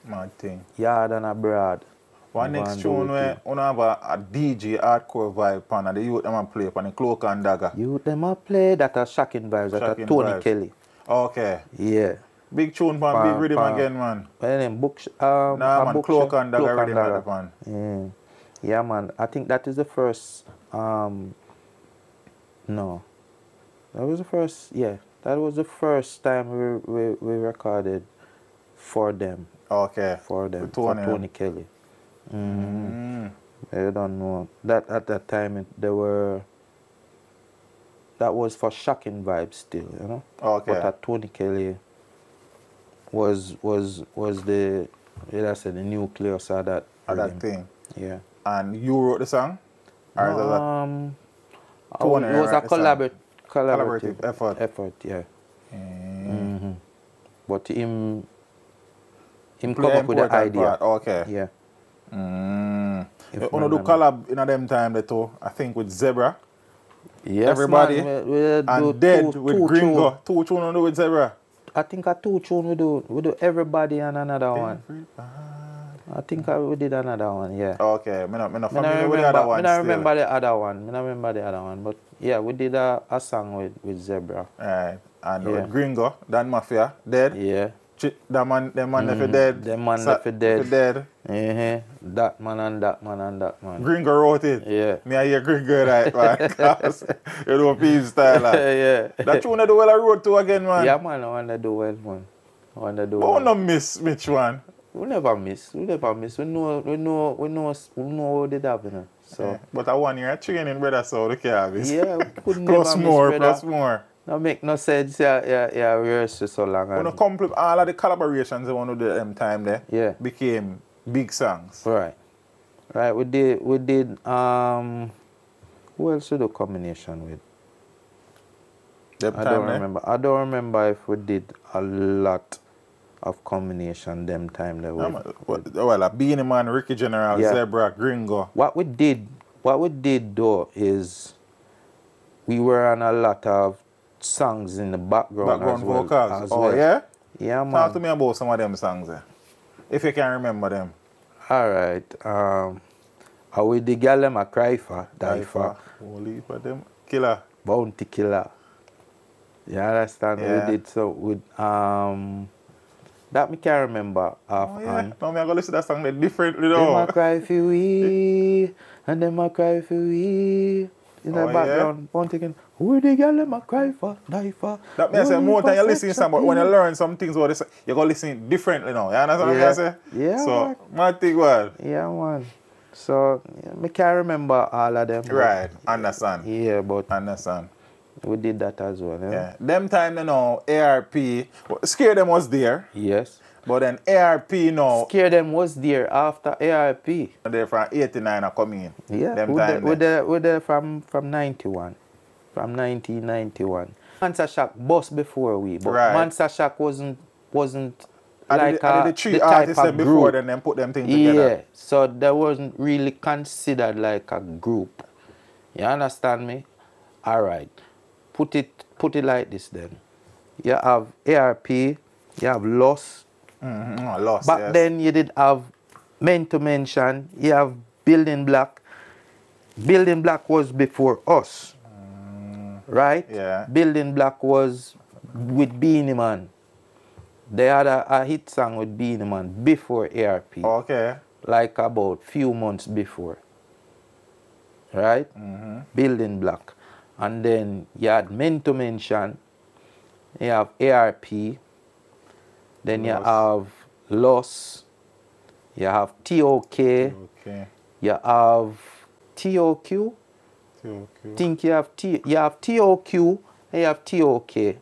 Mad thing. Yard and abroad. One next tune where yeah. you have a, a DJ hardcore vibe pan and the youth them a play pan the cloak and dagger. You them a play that are shocking vibes, that are Tony vibes. Kelly. Okay. Yeah. Big tune pan, Pan- big rhythm pan. again, man. And then book, um, Nah, man, book Cloak shop- and Dagger Cloak rhythm at the pan. Mm. Yeah, man. I think that is the first. Um, no, that was the first. Yeah, that was the first time we we, we recorded for them, Okay. for them, for Tony, Tony Kelly. Mm. Mm. I don't know that at that time it, there were. That was for shocking vibes still, you know. Okay. But at Tony Kelly was was was the yeah, I said the nucleus of that. Of that thing. Yeah. And you wrote the song? Or that Um, was- it was a collabor- collaborative, Collaborative effort. Effort, yeah. Mm. hmm But him, him Play come up with the idea. part. Okay. Yeah. Mm. If You do collab in a them time there too, I think with Zebra Yes, Everybody. man, we, we and Dead two, with two Gringo. Tune. Two tune on do with Zebra. I think a two tune we do. We do everybody and another one. I think I, we did another one. Yeah. Okay, me not, me not familiar with the other one still. remember the other one. Not remember the other one. But yeah, we did a, a song with, with Zebra. Right. And Yeah. with Gringo, Dan Mafia, Dead. Yeah. Ch- that man, them man mm. Mhm. dead. Them man Sa- left for dead. dead. uh That man and that man and that man. Gringo wrote it. Yeah. Me I hear Gringo right, man. you know Peep style. like. yeah. That tune that the well I wrote to again, man. Yeah, man, I want to do well, man. I want to do But well. we no miss which one. We never miss. We never miss. We know, we know, we know, we know what have, you. So, Yeah. But I one year training, brother, so the cabis. yeah, we plus more, miss, plus more. No make no sense. Yeah, yeah, yeah. We rehearsed so long. When And, complete all of the collaborations they want to do them time there, Yeah. became big songs. right, right. We did, we did. Um, who else we do combination with? Them I time don't there. remember. I don't remember if we did a lot of combination them time that we. Man. What- Well, a Beenie Man, Ricky General, Yeah. Zebra, Gringo. What we did, what we did though is, we were on a lot of songs in the background, Background as well. vocals. as oh, well. yeah? Yeah, man. Talk to me about some of them songs there. If you can remember them. All right. Um, how we the gal them a cry for, die for, Holy for them. Killer. bounty killer. You understand? Yeah. We did so with um, that me can't remember Oh, offhand. yeah. Now me I go listen to that song there differently Them now. a cry for we, and them a cry for we. In the Oh, yeah? background, one thing, who the girl them a cry for, die for. That means say more time you listen to some, but when you learn some things what they say, you go listen differently now. You understand what Yeah. I say? Yeah, So my thing was Yeah, man. So, yeah, me can't remember all of them. right. Understand. Yeah, but Understand. We did that as well. Yeah. Yeah. Them time you know ARP scare them was there, Yes. but then ARP now Scare them was there after ARP. They're from eighty nine are coming in. Yeah, Them we're time there, we're there. we're there from, from 91. From 1991. Monster Shock bust before we, but Right. Monster Shock wasn't wasn't And like the, and a, the three the type artists of said before group. then them put them things Yeah, together. so that wasn't really considered like a group. You understand me? All right. Put it put it like this then. You have ARP, you have loss. Mm-hmm. Oh. Back yes. then you did have Men to Mention, you have Building block. Building block was before us. Right? yeah. Building block was with Beenie Man. They had a, a hit song with Beenie Man before ARP Okay. like about few months before. Right? Mm-hmm. Building block. And then you had Men to Mention, you have ARP, then you have Loss, you have TOK, Okay. you have TOQ, Okay. think you have T you have TOQ and you have TOK.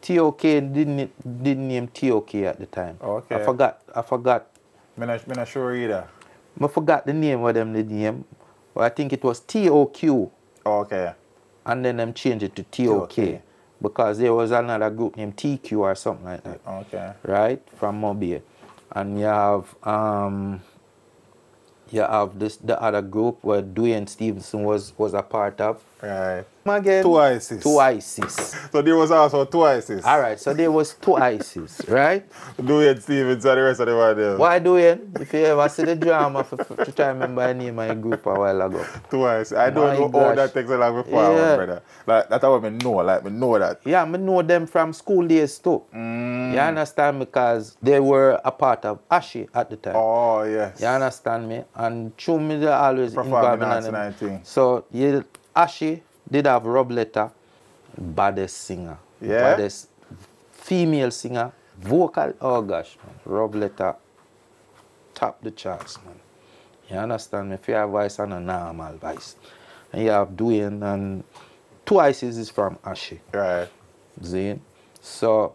TOK didn't didn't name TOK at the time. Okay. I forgot I forgot Me not, me not sure either. I forgot the name of them the name, but I think it was TOQ, Okay. And then them changed it to TOK because there was another group named TQ or something like that, Okay. right? From Mobile, and you have um, you have this the other group where Duane Stephenson was was a part of, Right. Again, Two ISIS. Two ISIS. So there was also two ISIS. All right, so there was two ISIS, right? Dwayne Stevens and the rest of them are there. Why doing? If you ever see the drama, for, for, to try to remember the name of my group a while ago. Two ISIS. I don't My know how gosh. that takes a long before, Yeah. brother. Like, that's how I know. Like, me know that. Yeah, I know them from school days too. Mm. You understand? Because they were a part of Ashe at the time. Oh, yes. You understand me? And through me, they always Performing involved in arts them. and everything. So, you, Ashe did have Rob Letter, baddest singer. Yeah? Baddest female singer. Vocal, oh gosh, man. Rob Letter, top the charts, man. You understand me? If you have voice and a normal voice. And you have Dwayne and two ISIS is from Ashe. Right. Zane. So,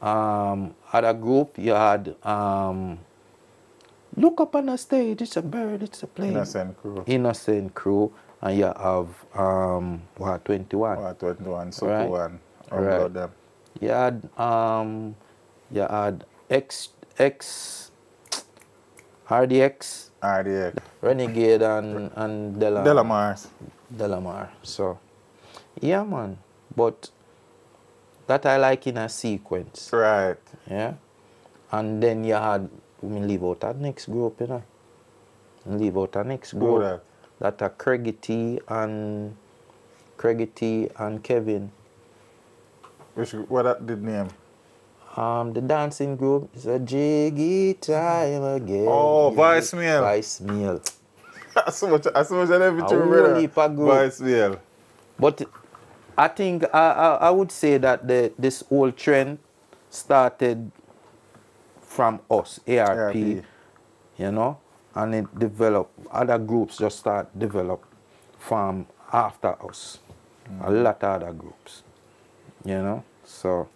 um, a group, you had um, Look Up on the Stage, It's a Bird, It's a Plane. Innocent crew. Innocent Crew. And you have, um, what, 21. Oh, 21, so Right. one. Right. Right. them. You had, um, you had X, X, RDX, RDX. Renegade, and, and Dela, Delamars. Delamar. So, yeah, man. But that I like in a sequence. Right. Yeah. And then you had we leave out that next group, you know. Leave out that next group. That? Are Craigie T and Craigie T and Kevin. Which, what that did name? Um, the dancing group is a jiggy time again. Oh, Voicemail. Voicemail. so much, so much I never A tune, whole brother. heap of group. Voicemail. But I think I, I, I would say that the this whole trend started from us, ARP, ARP. you know, and it developed. Other groups just start develop from after us. A mm. lot of other groups, you know. So,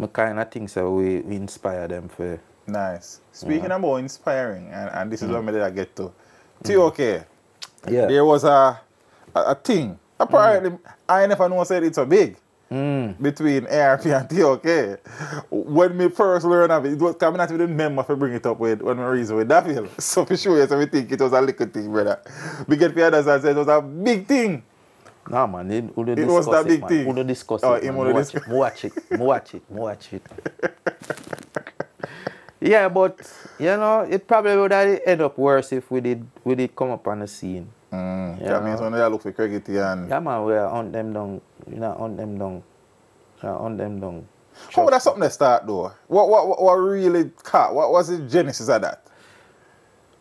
I kind of think so. We, we inspire them for. Nice. Speaking Yeah. about inspiring, and, and this is what mm. me I get to. Mm. TOK, Yeah. there was a, a, a thing. Apparently, I never know said it's so big Mm. between ARP and TOK. When me first learned of it, it was coming out with the member for bring it up with when we reason with Daffy. So for sure, so we think it was a little thing, brother. We get the others and say it was a big thing. No man, it, we It was that big man. thing. We don't discuss Oh, it. him Man. would We dis- watch it. We watch it. We watch it. Watch it. yeah, but you know, it probably would have end up worse if we did we did come up on the scene. Mm. Yeah. That means when they look for Craigie and Yeah man, we are on them down. You know, on them down. Yeah, on them down. How would that something that start though? What what what, what really caught? What was the genesis of that?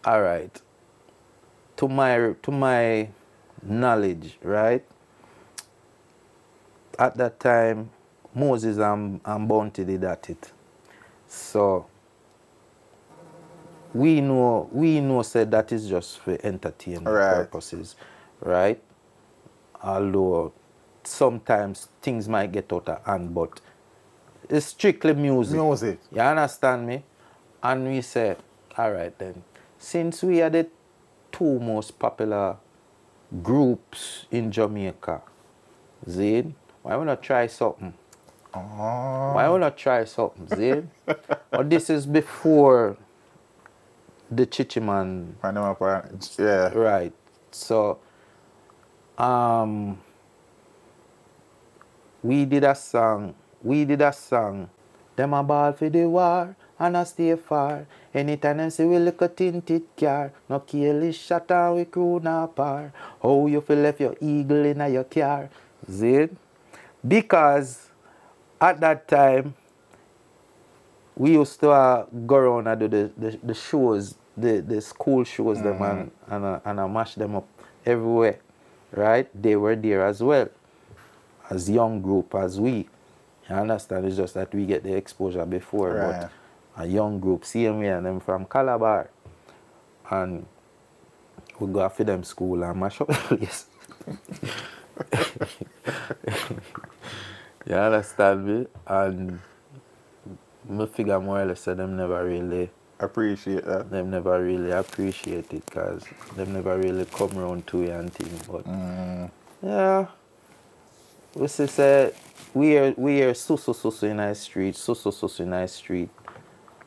All right. To my to my knowledge, right? At that time, Moses and, and Bounty did at it. So we know we know said that is just for entertainment Right. purposes, right? Although sometimes things might get out of hand, but it's strictly music. Music. You understand me? And we said, all right then, since we are the two most popular groups in Jamaica, Zayn, why we not try something? Oh. Why we not try something, Zayn? but this is before the Chichiman Panama Pan- Yeah. Right. So, um, we did a song. We did a song. Them a ball for the war and a stay far. Anytime them see we look a tinted car, no careless shot and we crew na par. How you feel left your eagle in a your car? Zid? Because at that time, we used to uh, go around and do the, the, the shows, the, the school shows them and, and, uh, and uh, mash them up everywhere, right? They were there as well, as young group as we. You understand? It's just that we get the exposure before, Right. but a young group, same way, and them from Calabar. And we go after them school and mash up the place. you understand me? And me figure more or less that them never really Appreciate that. them never really appreciate it because them never really come around to it and things. But Mm. yeah, we say say we are we are so so so so in our street, so so so so in our street,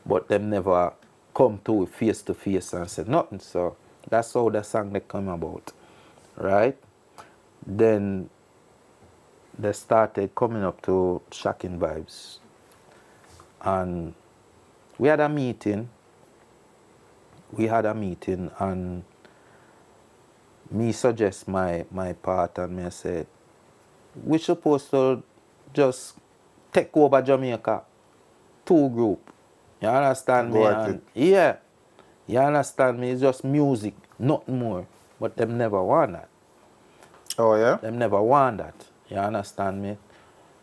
but them never come to it face to face and say nothing. So that's how the song they come about, right? then they started coming up to shocking vibes. And we had a meeting. We had a meeting and me suggest my, my part and me said, we supposed to just take over Jamaica. Two group. You understand me? Go And yeah. You understand me? It's just music, nothing more. But them never want that. Oh yeah. Them never want that. You understand me?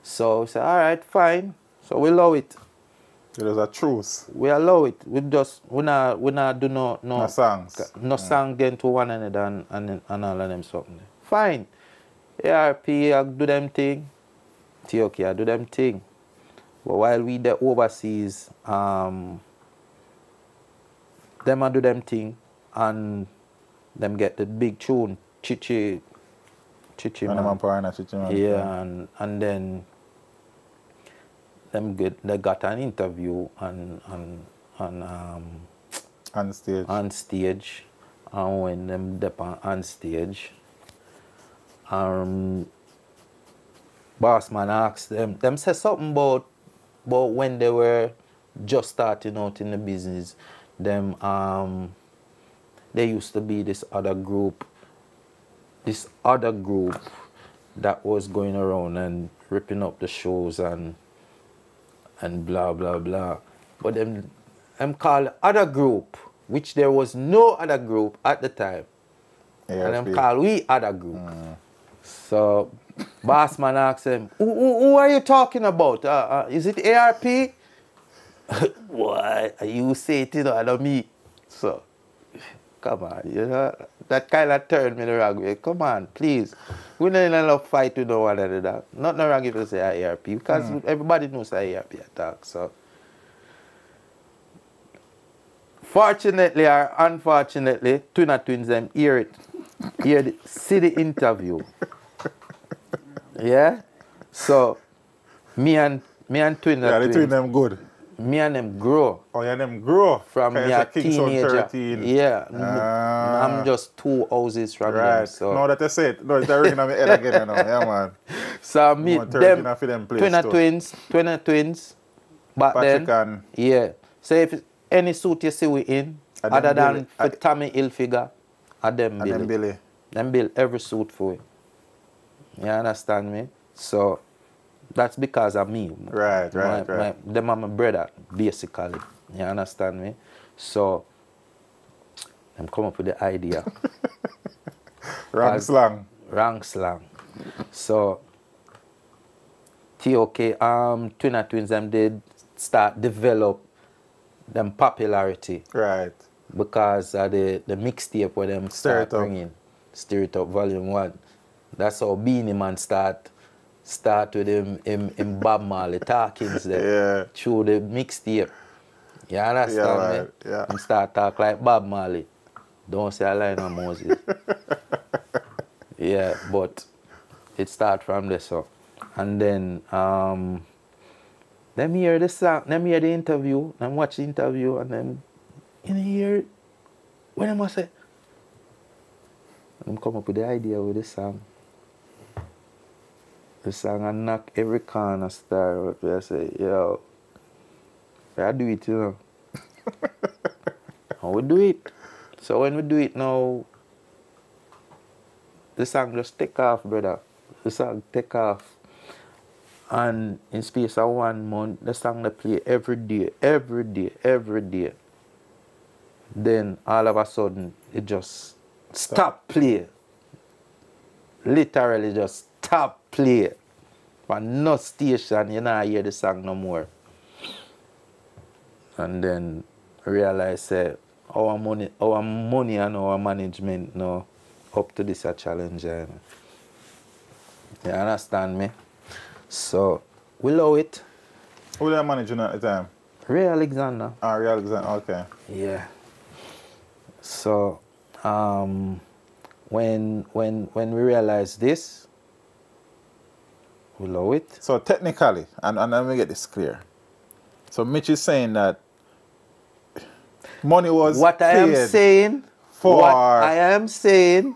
So we say, all right, fine. So we love it. It was a truce. We allow it. We just we not we not do no no, No songs. no song then to one another and, and, and all of them something. Fine. ARP I do them thing. TOK I do them thing. But while we the overseas, um them I do them thing and them get the big tune, Chichi Chichi And man. I'm Chichi man. Yeah, and and then them get they got an interview and and and um On stage. on stage and when them dep on, on stage um boss man asked them them say something about about when they were just starting out in the business them um there used to be this other group this other group that was going around and ripping up the shows and and blah blah blah. But them them call other group, which there was no other group at the time. And them ARP. call we other group. So boss man asked him, who, who, who are you talking about? Uh, uh, is it ARP? Why? You say it, you know, I don't me. So come on, you know, that kind of turned me the wrong way. Come on, please. We don't love fight with no one another. Not no wrong if you say ARP because hmm. everybody knows ARP attack. So fortunately or unfortunately, Twinner twins them hear it. Hear the, see the interview. yeah? So me and me and Twinner Yeah, the two twins, them good. Me and them grow Oh yeah, them grow. from me a teenager. 13. Yeah, Ah. I'm just two houses from them. Right. So, No, that I said. No, it's ringing on my head again, you know. Yeah, man. so me, 13 them, them place twinner too. twins, twinner twins. Back Patrick then, and yeah. So if any suit you see we in, And other them than Billy- for Tommy Hilfiger, are them Billy. then Billy. Them build every suit for it. You understand me? So that's because of me. Right, right, my, right. My, them are my brother, basically. You understand me? So them come up with the idea. Wrong As- slang. Rank slang. So TOK um Twinner Twins them did start develop them popularity Right. because of the, the mixtape where them Stir start bringing Stir It Up Volume 1. That's how Beenie Man start start with him, him, him Bob Marley talkings there Yeah. through the mixtape. You understand Yeah, me? right, yeah. Him start talk like Bob Marley. Don't say a line of Moses. yeah, but it start from there so. And then um them hear the song, them hear the interview, them watch the interview and then in hear when them say them come up with the idea with the song. The song and knock every corner star up I say, yo, I do it, you know. and we do it. So when we do it now, the song just take off, brother. The song take off. And in space of one month, the song they play every day, every day, every day. Then all of a sudden, it just stop play. Literally just stop play. But no station, you know, I hear the song no more. And then realize say our money our money and our management now up to this a challenge. eh. You understand me? So we allow it. Who they managing at the time? Ray Alexander. Ari Alexander. Okay. Yeah. So um when when when we realize this, we allow it. So technically, and, and let me get this clear. So Mitch is saying that money was What I am saying, for- what I am saying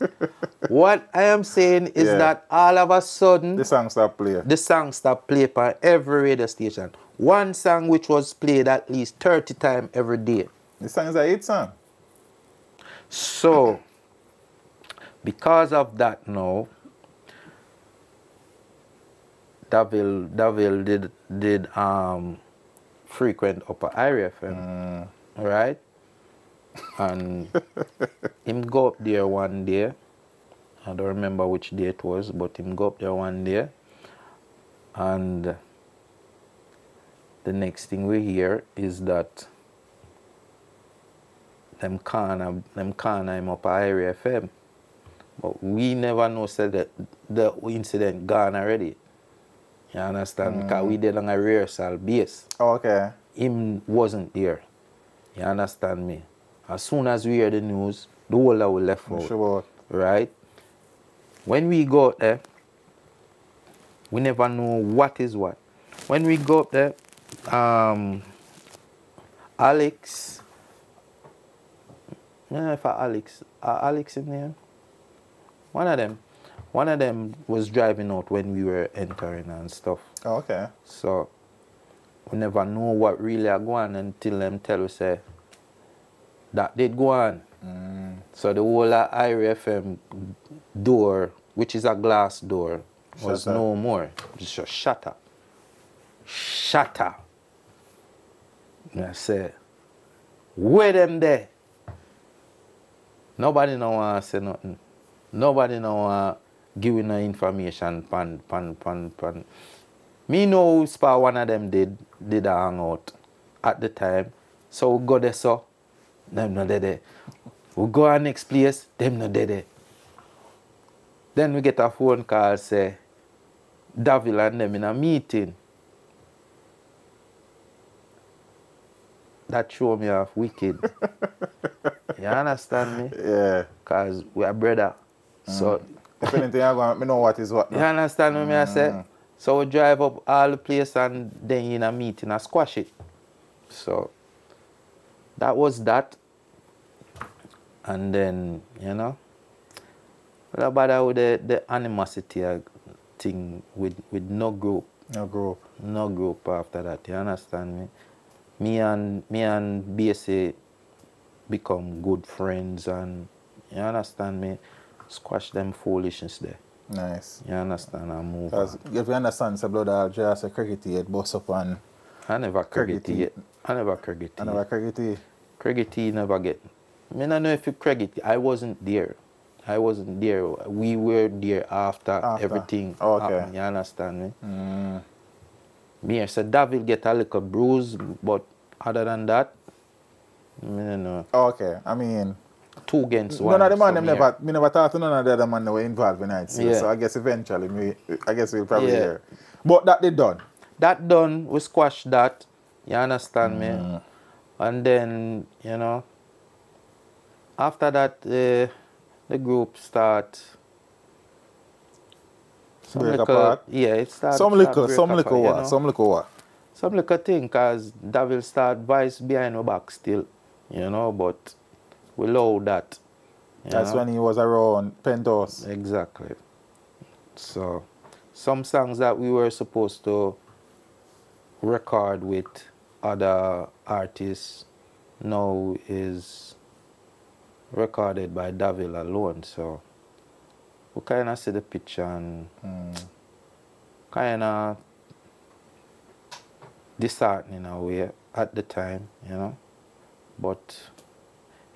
what I am saying is Yeah. that all of a sudden The song stop play. the song stopped playing on every radio station. One song which was played at least 30 times every day. The song is a hit song. So, because of that now, Daville, Daville did, did um, frequent upper Irie FM, right? And him go up there one day. I don't remember which day it was, but him go up there one day. And the next thing we hear is that them corner them corner him up Irie FM. But we never know said that the incident gone already. You understand? Because we did on a rehearsal base. Okay. Him wasn't there. You understand me? As soon as we hear the news, the whole we left out. sure. Right? When we go up there, we never know what is what. When we go up there, um, Alex, yeah, if I Alex, uh, Alex in there, one of them, one of them was driving out when we were entering and stuff. Oh, okay. So we never know what really are going until them tell us say that did go on. Mm. So the whole of Irie FM door, which is a glass door, was Shatter. no more. Just shatter. Shatter. And I say, where them there? Nobody no want to say nothing. Nobody no want you no information pan pan pan pan. Me know spa one of them did did a hangout at the time. So we go there so them no there. We go our next place, them no there. Then we get a phone call say Daville and them in a meeting. That show me off wicked. you understand me? Yeah. Cause we are brother. So mm. If anything, I me know what is what. you understand what me I say? So we drive up all the place and then in a meeting and squash it. So that was that. And then, you know, what about the, the animosity uh, thing with, with no group, No group. no group after that, you understand me? Me and me and BSA become good friends and you understand me? Squash them foolishness there. Nice. You understand? I move. Because if you understand, say blood all just a cricket head bust up and I never cricket yet. I never cricket. another cricket head. Crickety never get. I mean, I know if you cricket, I wasn't there. I wasn't there. We were there after, After. everything Okay. happened. You understand me? Mm. Me, I said David get a little bruise, but other than that, I mean, no. Okay. I mean, Two against one. none of the man them never, me never talk to none of the other man that were involved in it. Yeah. So I guess eventually, me, I guess we'll probably Yeah. hear. But that they done. That done, we squash that. You understand Mm. me? And then, you know, after that, uh, the group start. Some Break little, apart? Yeah, it start. Some start liquor, some apart, you what? know. Some liquor what? Some little thing, cause Daville start vice behind our back still, you know. But we allow that. That's know. when he was around Penthouse. Exactly. So, some songs that we were supposed to record with other artists now is recorded by Daville alone. So, we kind of see the picture and hmm. kind of disheartening in a way at the time, you know. But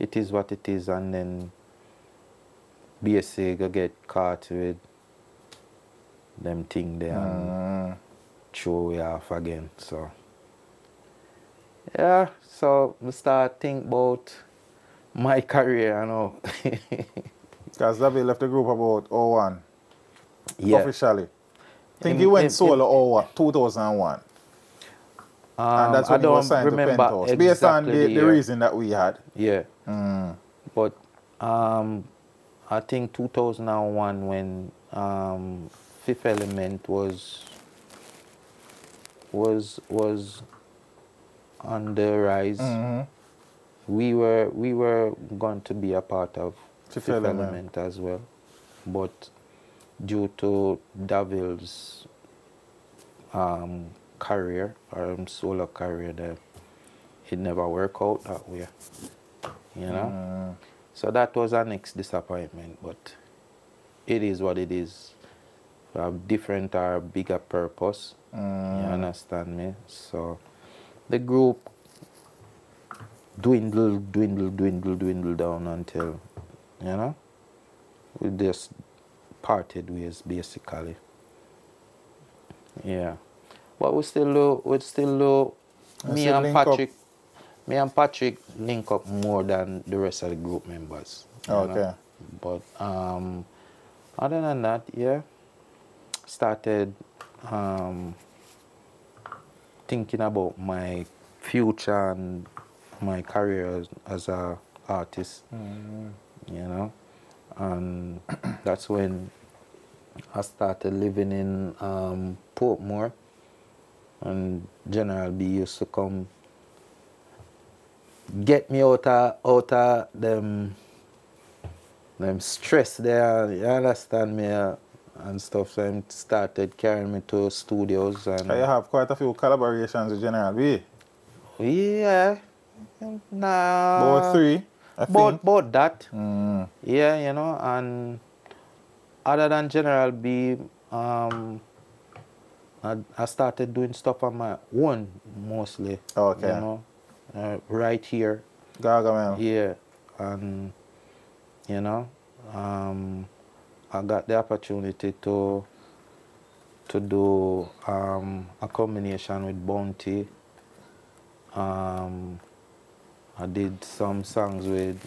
it is what it is, and then BSA go get caught with them thing there and Mm. throw we off again. So yeah, so we start think about my career, you know. Because David left the group about 01 yeah. officially. I think Him- he went him- solo 01, 2001. Um, and that's I when he was don't signed to remember Penthouse. Based on exactly the, the reason that we had. Yeah. Mm. But um, I think 2001 when um, Fifth Element was was was on the rise. Mhm. We were we were going to be a part of Fifth Fifth Element. Element as well. But due to Daville's um, career, or um, solo career, that it never worked out that way. You know? Mm. So that was our next disappointment, but it is what it is. We have different or bigger purpose. Mm. You understand me? So the group dwindle, dwindle, dwindle, dwindle down until, you know, we just parted ways basically. Yeah. But we still do, we still do, me and. Patrick, me and Patrick link up more than the rest of the group members. know. Okay. But um, other than that, yeah, started um, thinking about my future and my career as, as a artist. You know, and that's when I started living in um, Portmore, and General B used to come get me out of out of them them stress there. You understand me uh, and stuff. So he started carrying me to studios and You have quite a few collaborations with General B. yeah, nah, About three, I about about that. Mm. Yeah, you know, and other than General B, um, I, I started doing stuff on my own mostly. Okay. You know, uh, right here. Gargamel. Yeah, and you know, um, I got the opportunity to to do um, a combination with Bounty. Um, I did some songs with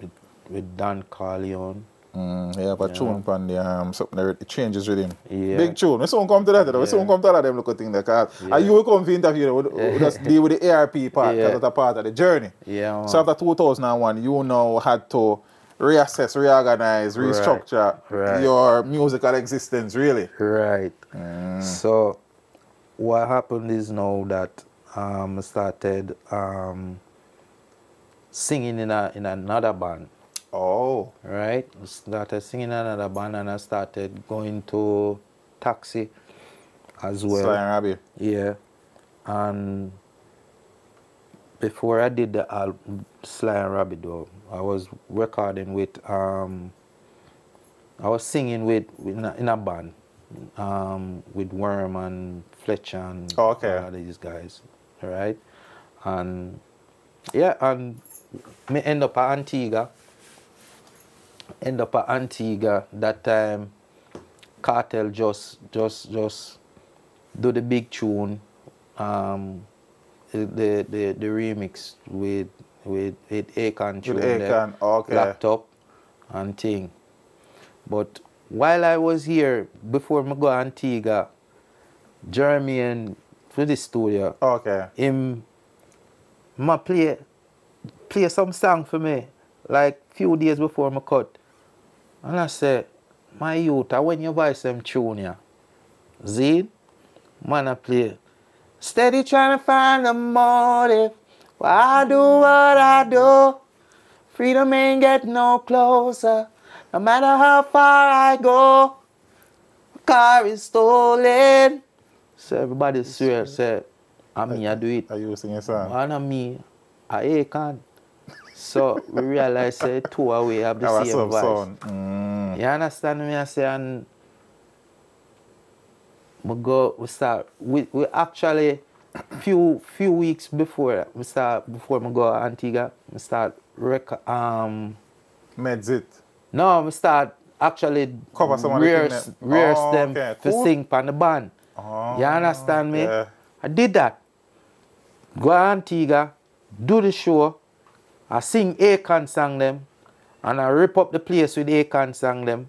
with, with Don Corleon. Mm, yeah, but Yeah. tune the um something that it changes with him. Yeah. Big tune. We soon come to that. though. We Yeah. soon come to all of them look at thing there. Cause Yeah. and you will come for interview. We, we just deal with the ARP part. Yeah. That's a part of the journey. Yeah, man. So after 2001, you now had to reassess, reorganize, restructure Right. your musical existence. Really. Right. So what happened is now that um, I started um, singing in a in another band. Oh. Right. Started singing in another band and I started going to taxi as well. Sly and Robbie. Yeah. And before I did the album Sly and Robbie though, I was recording with um I was singing with, in, a, in a band um with Worm and Fletcher and Oh, okay. all these guys. Right? And yeah, and me end up at Antigua. End up at Antigua that time Kartel just just just do the big tune, um, the the the, remix with with with Akon tune With Akon, okay. laptop and thing. But while I was here, before me go Antigua, Jeremy and for the studio, Okay. him ma play play some song for me like few days before my cut. And I said, my youth, I when you buy some tune here, Zed, man I play. Steady trying to find a motive. Why I do what I do. Freedom ain't get no closer. No matter how far I go. Car is stolen. So everybody swear, say, I mean I do it. Are you singing a song? One of me, I Akon. So we realize say two away have the was same voice. Mm. You understand me? I say and we go we start we, we actually few few weeks before we start before we go to Antigua, we start rec- um Meds it. no, we start actually Cover some of the rehearse, Oh, them okay, to cool. sing on the band. Oh, You understand me? yeah. I did that. Go to Antigua, do the show, I sing Akon song them, and I rip up the place with Akon song them,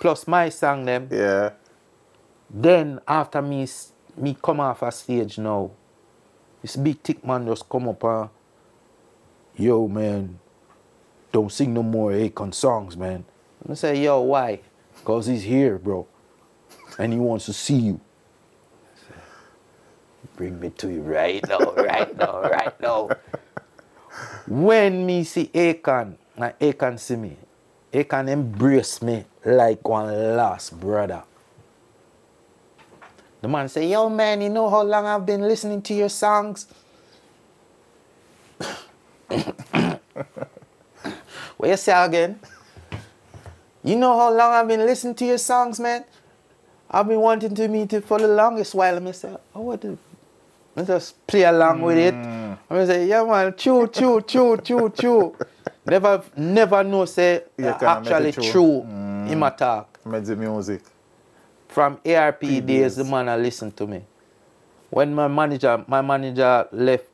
plus my song them. Yeah. Then after me me come off a stage now, this big thick man just come up and yo man, don't sing no more Akon songs, man. I say, yo, why? Cause he's here, bro. And he wants to see you. Say, Bring me to you right now, right now, right now. When me see Akon, and Akon see me, Akon embrace me like one last brother. The man say, yo man, you know how long I've been listening to your songs? what you say again? You know how long I've been listening to your songs, man? I've been wanting to meet you for the longest while. I say, oh, what the? I just play along with it. Mm. I say, yeah, man, chew, chew, chew, chew, chew. Never, never know, say, uh, actually true. true Mm. in my talk. Made the music. From ARP PBS. days, the man I listened to me. When my manager, my manager left,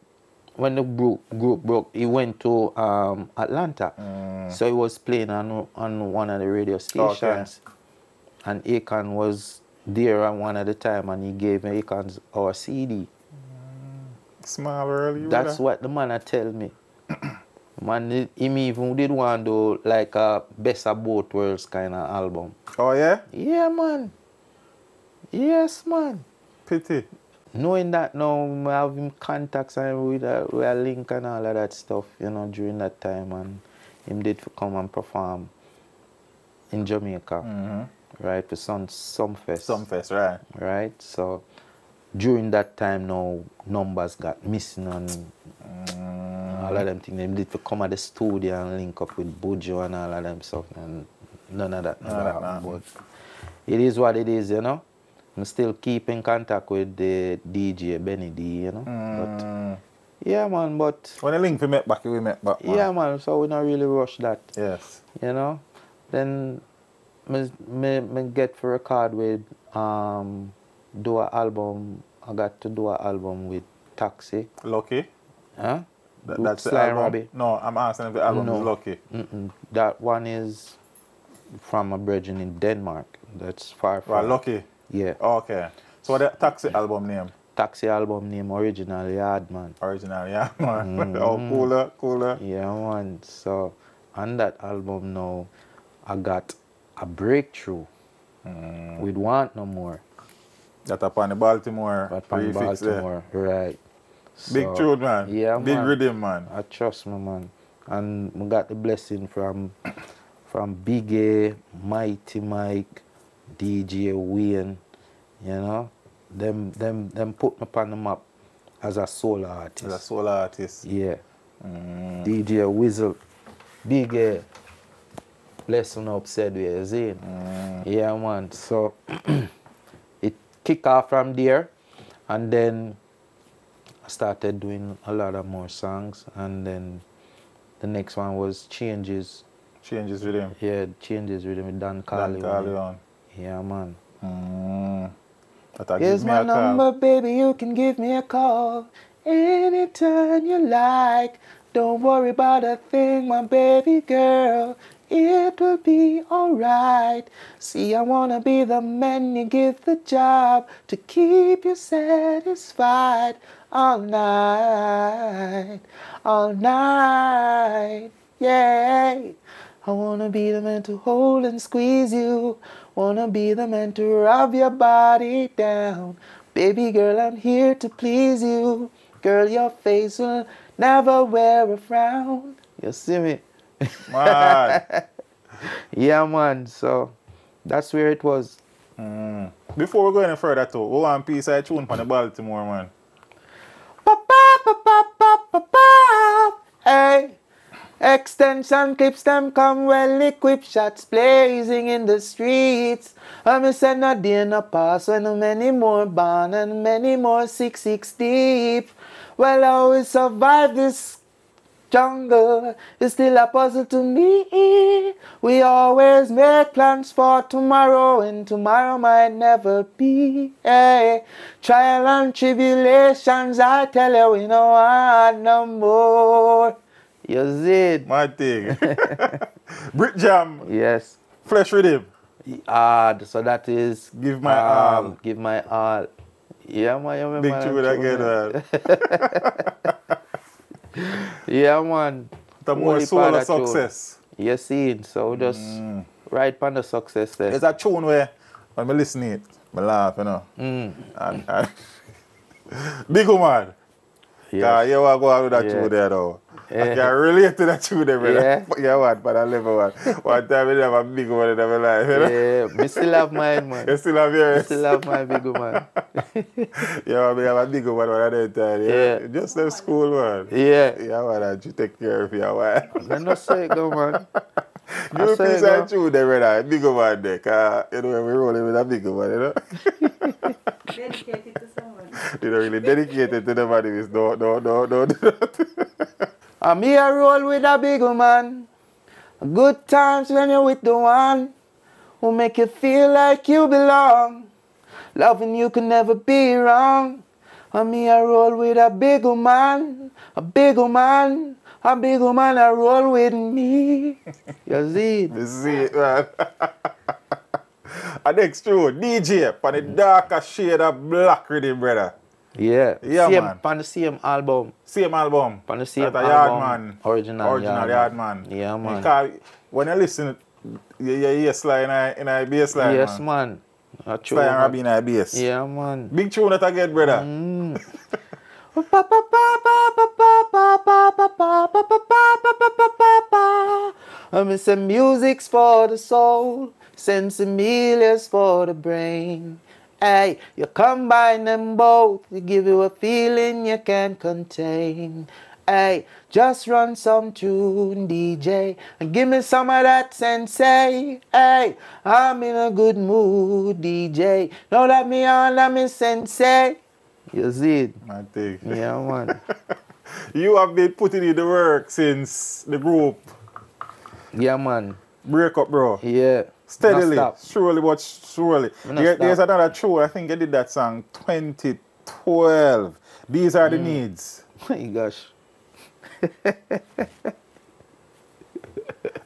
when the group, group broke, he went to um, Atlanta. Mm. So he was playing on, on one of the radio stations. And Akon was there at one at the time and he gave me Akon's our CD. Small world, That's what the man tell me. man, he- him even did one do like a best of both worlds kind of album. Oh, yeah? Yeah, man. Yes, man. Pity. Knowing that now, I have him contacts and with a, with a link and all of that stuff, you know, during that time, and him did come and perform in Jamaica, Mm-hmm. right, for some some fest, Some fest, right? right. So during that time, now numbers got missing and Mm. all of them things. They did for come at the studio and link up with Buju and all of them stuff, and none of that None never of that happened. But it is what it is, you know. I'm still keep in contact with the DJ Benny D, you know. But Mm. yeah, man. But When the link we met back, we met back, man. yeah, man. So we not really rush that, Yes. you know. Then me, me, me get for a card with um do a album. I got to do a album with Taxi, Lucky. huh? That, that's the Sly album. Robbie. No, I'm asking if the album No. is Lucky. Mm-mm. That one is from a brethren in Denmark. That's far from. Right, Lucky. Yeah. Okay. So what the taxi album name? Taxi album name original Yard Man. Original, yeah, man. Mm-hmm. oh, cooler, cooler. Yeah, man. So on that album now, I got a breakthrough Mm. with Want No More. That upon the Baltimore from prefix there. Baltimore, right? Big So, tune, man. Yeah, Big man. rhythm, man. I trust me, man. And we got the blessing from from Big A, Mighty Mike, DJ Wayne, you know. Them them them put me on the map as a solo artist. As a soul artist. Yeah. Mm. DJ Whistle, Big A. Blessing up said we you see? Mm. Yeah man. So kick off from there and then I started doing a lot of more songs and then the next one was Changes. Changes with him. Yeah, Changes with him, Dan Dan Carly. Corleon. Yeah man. Mm. Here's me my a call. number, baby. You can give me a call anytime you like. Don't worry about a thing, my baby girl. It will be alright. See, I wanna be the man you give the job to keep you satisfied all night, all night. Yeah. I wanna be the man to hold and squeeze you. Wanna be the man to rub your body down. Baby girl, I'm here to please you. Girl, your face will never wear a frown. You see me? Man. Yeah, man. So that's where it was. mm. Before we go any further, too, we want piece of tune from the Baltimore, man. Hey. Extension clips them come well equipped, shots blazing in the streets. I miss a no day no pass when many more born and many more six six deep. Well, how we survive this jungle is still a puzzle to me. We always make plans for tomorrow, and tomorrow might never be. Hey, trial and tribulations, I tell you, we no want no more. You see it? My thing. Brick Jam, Yes. Flesh Rhythm. Ah, so that is Give my all. Give my all. Yeah, man. You remember Big that tune again, tune, man. Yeah, man. The more Holy soul of Father tune. success. You see it? So just Mm. right on the success there. It's a tune where when I listen to it, I laugh, you know. Mm. And, and Big woman. Yes. Yeah, you want to go out with that Yeah. tune there though. I can relate to that tune there, brother. Yeah. Yeah, what? But I level one. One time I have a big one in my life, you know? Yeah, me still have mine, man. You still have yours? Still have my big man. Yeah, I have a big one one at that time. Yeah. Yeah. Just them school one. Yeah. Yeah, man, and you take care of your wife. I no say it go, man. Give me a say piece no. of tune there, brother. Big one there. Cause, you know, we rolling with a big one, you know? Dedicated to someone. you know, really dedicated to the body. is No, no, no, no. no. I'm here roll with a big man. Good times when you're with the one who make you feel like you belong. Loving you can never be wrong. I'm here roll with a big man, a big man, a big man. I roll with me. You see? it? You see it, man. and next tune, DJ, on the mm. darker shade of black rhythm, brother. Yeah. Yeah, same, man. On the same album. Same album. On the same That a album. Yardman. Original Original Yardman. Yardman. Yeah, man. Because when you listen, you hear Sly in a, in a bass line, yes, man. man. Sly and. Robbie in a bass. Yeah, man. Big tune that I get, brother. Mm. I'm some music's for the soul, sensimiles for the brain. Hey, you combine them both to give you a feeling you can't contain. Hey, just run some tune, DJ, and give me some of that sensei. Hey, I'm in a good mood, DJ. Now let me on, let me sensei. You see it? My thing. Yeah, man. You have been putting in the work since the group Yeah, man. break up, bro. Yeah. Steadily, surely, but surely. There- there's another tune. I think I did that song 2012. These are Mm. the needs. My gosh.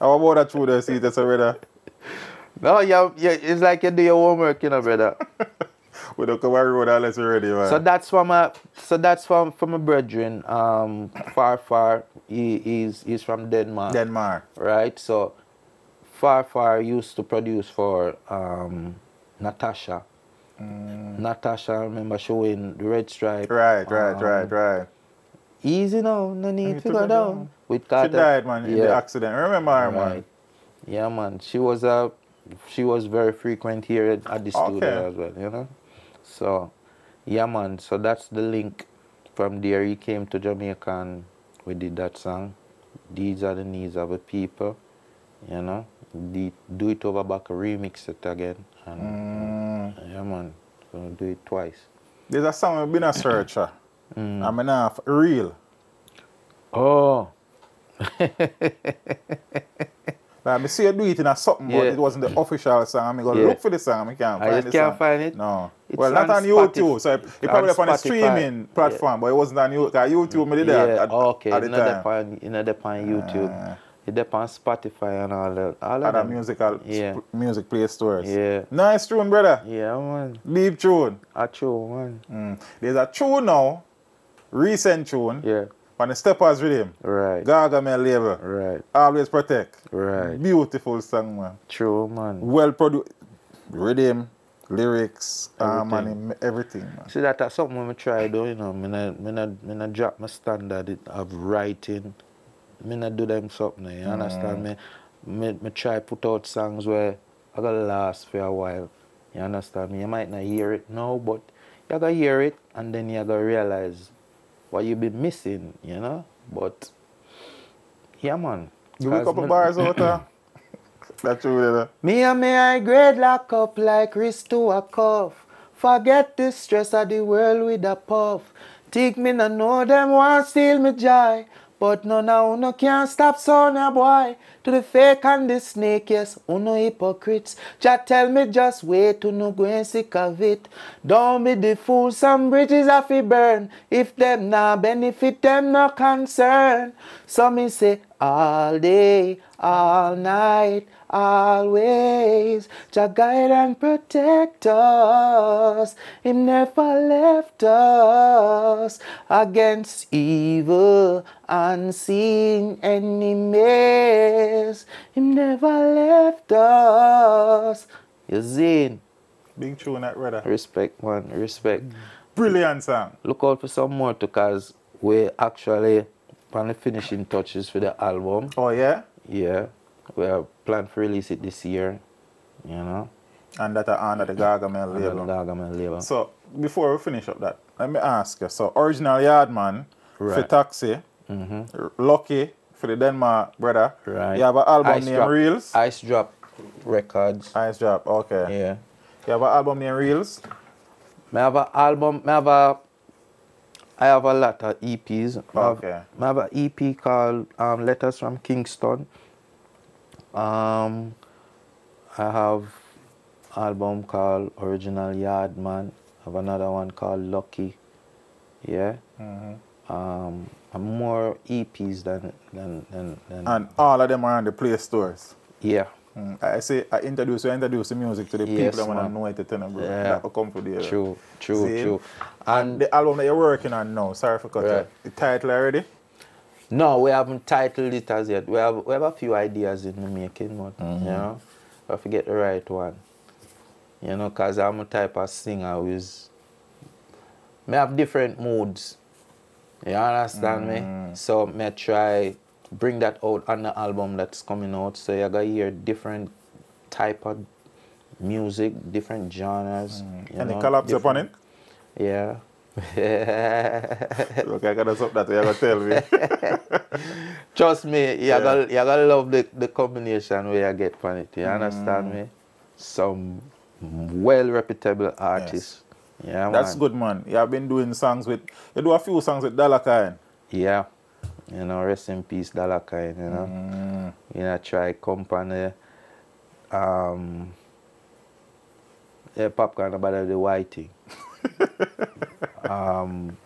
How about that tune there, see that's already? No, yeah, yeah, it's like you do your homework, you know, brother. We don't come road unless we're ready, man. so that's from a, so that's from from a brethren, um, far far. He he's he's from Denmark, Denmark. right? So, far far used to produce for um, Natasha. Natasha, I remember showing the red stripe. Right, right, um, right, right. Easy now, no need need to to go go down. down. With She died, man, in the Yeah. accident. Remember her, man? Right. Yeah, man. She was a, she was very frequent here at, at the studio Okay. as well. You know. So, yeah, man. So that's the link. From there, he came to Jamaica and we did that song. These are the needs of the people. You know. Do it over back, remix it again, and Mm. yeah, man. So do it twice. There's a song I've been a searcher. Mm. I'm enough real. Oh, Like, I see you do it in a something, but it wasn't the official song. I'm going to Yeah. look for the song. I can't I find just the can't song. find it? No. It's well, not on YouTube. So it, it probably up on the streaming platform, but it wasn't on YouTube. YouTube, me did that yeah. at, okay. at the It not time. it not depend YouTube. Ah. It depend Spotify and all that. All of Other musical Yeah. sp- music play stores. Yeah. Nice tune, brother. Yeah, man. Deep tune. A true man. Mm. There's a tune now, recent tune, Yeah. on the Steppers Rhythm. Right. Gargamel label. Right. Always protect. Right. Beautiful song, man. True man. Well produced. Rhythm, lyrics, Everything. everything, man. See that that's something I try do, you know. Me not, me not, me not drop my standard of writing. Me not do them something. You mm. understand me? Me, me try put out songs where I gotta last for a while. You understand me? You might not hear it now, but you gotta hear it and then you gotta realize what you been missing, you know? But yeah man. Give me a 'Cause couple me- bars out there. That's true, brother. Me and me high grade lock up like wrist to a cuff. Forget the stress of the world with a puff. Think me no know them want steal me joy. But no, of no can't stop son a boy. To the fake and the snake, yes, oh, uno hypocrites. Just tell me just wait to no go and sick of it. Don't be the fool, some bridges have to burn. If them nah benefit them no concern. So me say all day, all night, always. Jah guide and protect us. He never left us against evil, unseen enemies. He never left us. Yasin, being true in that brother. respect, man, respect. Brilliant song. Look out for some more because we actually the finishing touches for the album. Oh yeah? Yeah. We have planned to release it this year. You know. And that are under the Gargamel Under the label. Gargamel label. So before we finish up that, let me ask you. So original Yardman for Right. Taxi, mm-hmm. R- Lucky for the Denmark brother. Right. You have an album Ice named Drop- Reels. Ice Drop Records. Ice Drop. Okay. Yeah. You have an album named Reels. I have an album. I have a. I have a lot of EPs. I have, Okay. I have an EP called um, Letters from Kingston. Um, I have album called Original Yardman. I have another one called Lucky. Yeah. Mm-hmm. Um, more EPs than than than. than And all of them are on the Play stores. yeah. Mm. I say I introduce you introduce the music to the Yes, people that want to know it to tell them, bro. Yeah. That will come for the uh, True. True. See? True. And The album that you're working on now, sorry for cutting. Right. The title already? No, we haven't titled it as yet. We have we have a few ideas in the making, but you mm-hmm. know, I forget the right one. You know, cause I'm a type of singer who's may have different moods. You understand me? Mm-hmm. So may try bring that out on the album that's coming out. So you're gonna hear different type of music, different genres. you Any collabs upon it? Yeah. Okay, I gotta stop that. You gotta tell me. Trust me, you Yeah. gotta you gotta love the, the combination where you get from it. You understand Mm. me? Some well reputable artists. Yeah, That's man. good, man. You have been doing songs with, you do a few songs with Dalakine. Yeah. You know, rest in peace, Dalakine, you know. Mm. You know, try company. Um yeah, popcorn about the white thing. um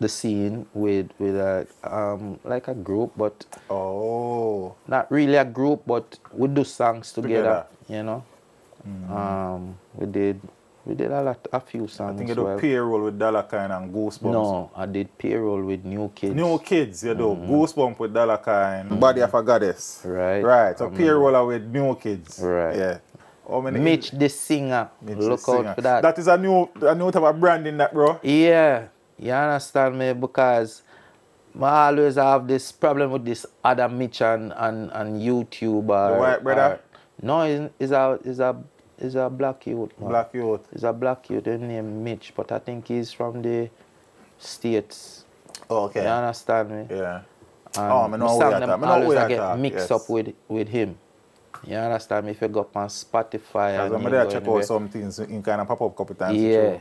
the scene with with a um like a group but Oh. not really a group, but we do songs together. Together. Mm. You know, um, we did we did a lot, a few songs. I songs. think you do well. payroll with Dalakine and Goosebumps. No, I did payroll with New Kids. New kids, you do. Mm-hmm. Goosebump with Dalakine. Body of a goddess. Right. Right. So mm-hmm. payroll with new kids. Right. Yeah. How many Mitch the singer. Mitch the Look singer. out for that. That is a new a new type of branding that bro. Yeah, you understand me because I always have this problem with this other Mitch and, and, and YouTube. Or, The white brother? or- no, is is a is a is a black youth. man. Black youth. He's a black youth named Mitch, but I think he's from the States. Okay. You understand me? Yeah. And Oh, me know my who song you them talk. Me know always who a get mixed yes. up with, with him. You understand me? If you go up on Spotify and I'm there check anywhere. out some things in kind of pop up couple times. Yeah.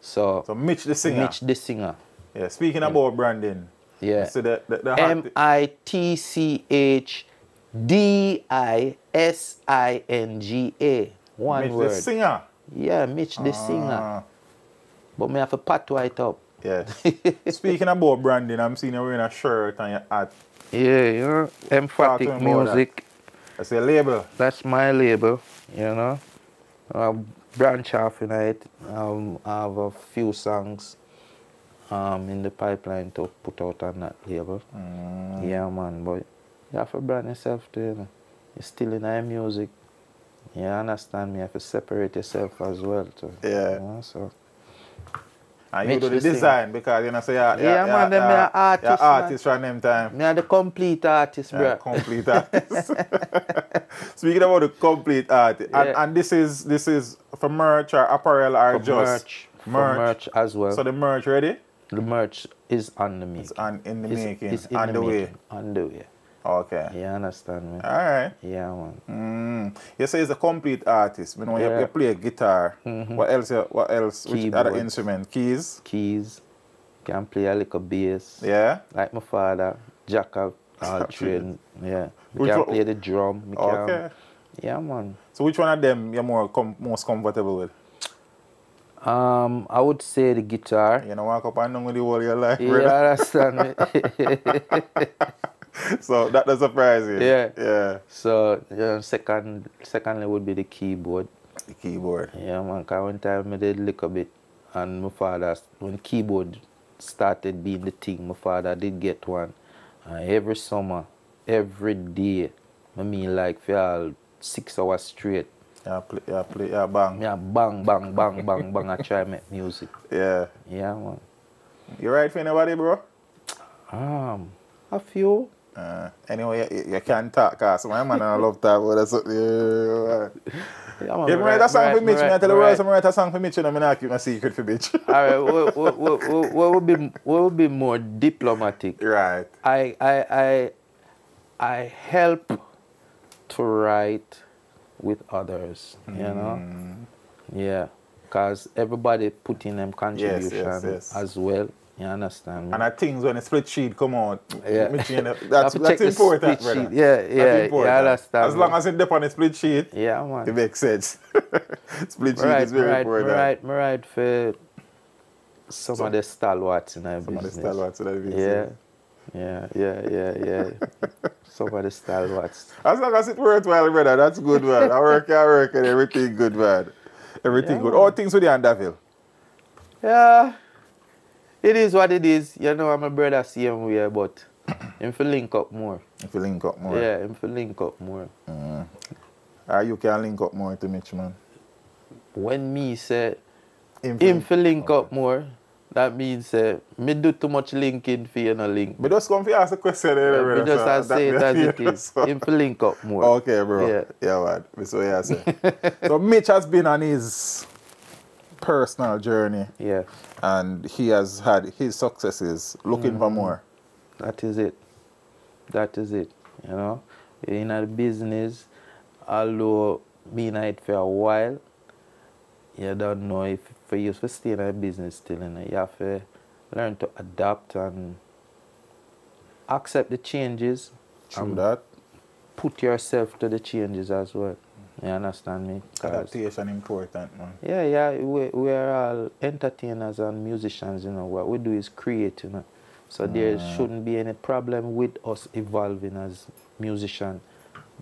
So, So Mitch the singer. Mitch the singer. Yeah. Speaking about branding. Yeah. So the the, the M I T C H D I S I N G A. One Mitch word. the singer. Yeah, Mitch the singer. Ah, But me have to pat white up. Yes. Speaking about branding, I'm seeing you wearing a shirt and your hat. Yeah, you know, emphatic Talk to me about that. music. That's a label. That's my label, you know. I branch off in it. Um, I have a few songs um, in the pipeline to put out on that label. Mm. Yeah, man, but you have to brand yourself too, you know. You're still in our music. You understand me? You have to separate yourself as well too. Yeah. You know, so And you do the the design because you know say yeah, Yeah, man, artists, You're man. artist from them time. me are the complete artist, Yeah, bro. complete artist. Speaking about the complete artist, and, Yeah. and this is this is for merch or apparel or For just merch, for merch as well. So the merch ready? the merch is on the making. It's on in the It's- making, it's in on the, way. making, On the way. Okay. You understand me? All right. Yeah, man. Mm. You say he's a complete artist. You know, you, Yeah. You play guitar. What else? What else? Which other Keyboard. instrument? Keys. Keys. Can play a little bass. Yeah. Like my father. Jack of all trade. Yeah. Which can play the drum. Can, Okay. Yeah, man. So which one of them you're more com- most comfortable with? Um, I would say the guitar. You know, walk up and down with the whole of your life, You brother. understand me? So that does surprise you. Yeah. Yeah. so, yeah, second, secondly would be the keyboard. The keyboard. Yeah, man. Cause one time I did lick a bit, and my father, when keyboard started being the thing, my father did get one. And every summer, every day, I mean like for all six hours straight, Yeah, play, yeah, play, yeah, bang. me a bang, bang, bang, bang, bang, I try make music. Yeah. Yeah, man. You right for anybody, bro? Um, a few. Uh, anyway, you, you can talk, cause my man I love talk about that something. Yeah, Yeah, man, If I write a song for Mitch, I tell the world, I write a song for Mitch, and I'm not keep my secret for Mitch. All right, what, would be what would be more diplomatic? right. I I I I help to write with others, you know. Yeah, cause everybody put in them contribution yes. as well. You understand me? And at things when the split sheet come out, Yeah. Mitch, you know, that's, that's important, brother. sheet. Yeah, That's yeah, important. yeah, I understand. As long as it's up on the split sheet, yeah, it makes sense. split sheet Right, is very right, important. right, right right for some So- of the stalwarts in our Some of the stalwarts the Yeah, business. yeah, yeah, yeah, yeah. some of the stalwarts. As long as it worthwhile, brother, that's good, man. I work, I work, and everything good, man. Everything Yeah, good. man. All things with the Andaville. Yeah, it is what it is. You know, I'm a brother see same way, but him for link up more. If you link up more. Yeah, him for link up more. Or you can link up more to Mitch, man. When me say Him him for link up more, that means uh, me do too much linking for you no link. But just come for ask a question there, Yeah, brother. me just so as say it as it yeah, is. Him link up more. Okay, bro. Yeah. Yeah, man. That's what you say. so Mitch has been on his personal journey Yeah, and he has had his successes looking for mm-hmm. more. that is it. That is it. You know, in a business, although being in it for a while, you don't know if for you to stay in a business still, you, know, you have to learn to adapt and accept the changes. True that. Put yourself to the changes as well. You understand me? Adaptation important, man. Yeah, yeah, we, we are all entertainers and musicians, you know. What we do is create, you know. So there shouldn't be any problem with us evolving as musicians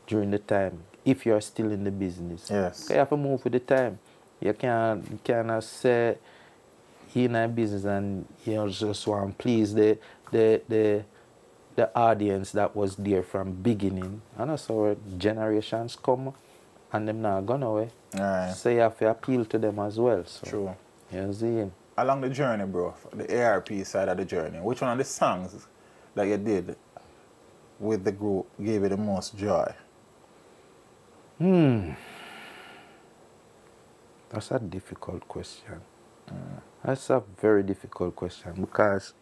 during the time if you are still in the business. Yes. You have to move with the time. You can't, you cannot say you in a business and you just want to please the, the, the, the audience that was there from beginning. And that's how generations come and them not gone away. Alright. So you have to appeal to them as well. So True. you see. Along the journey, bro, the ARP side of the journey, which one of the songs that you did with the group gave you the most joy? Hmm. That's a difficult question. That's a very difficult question because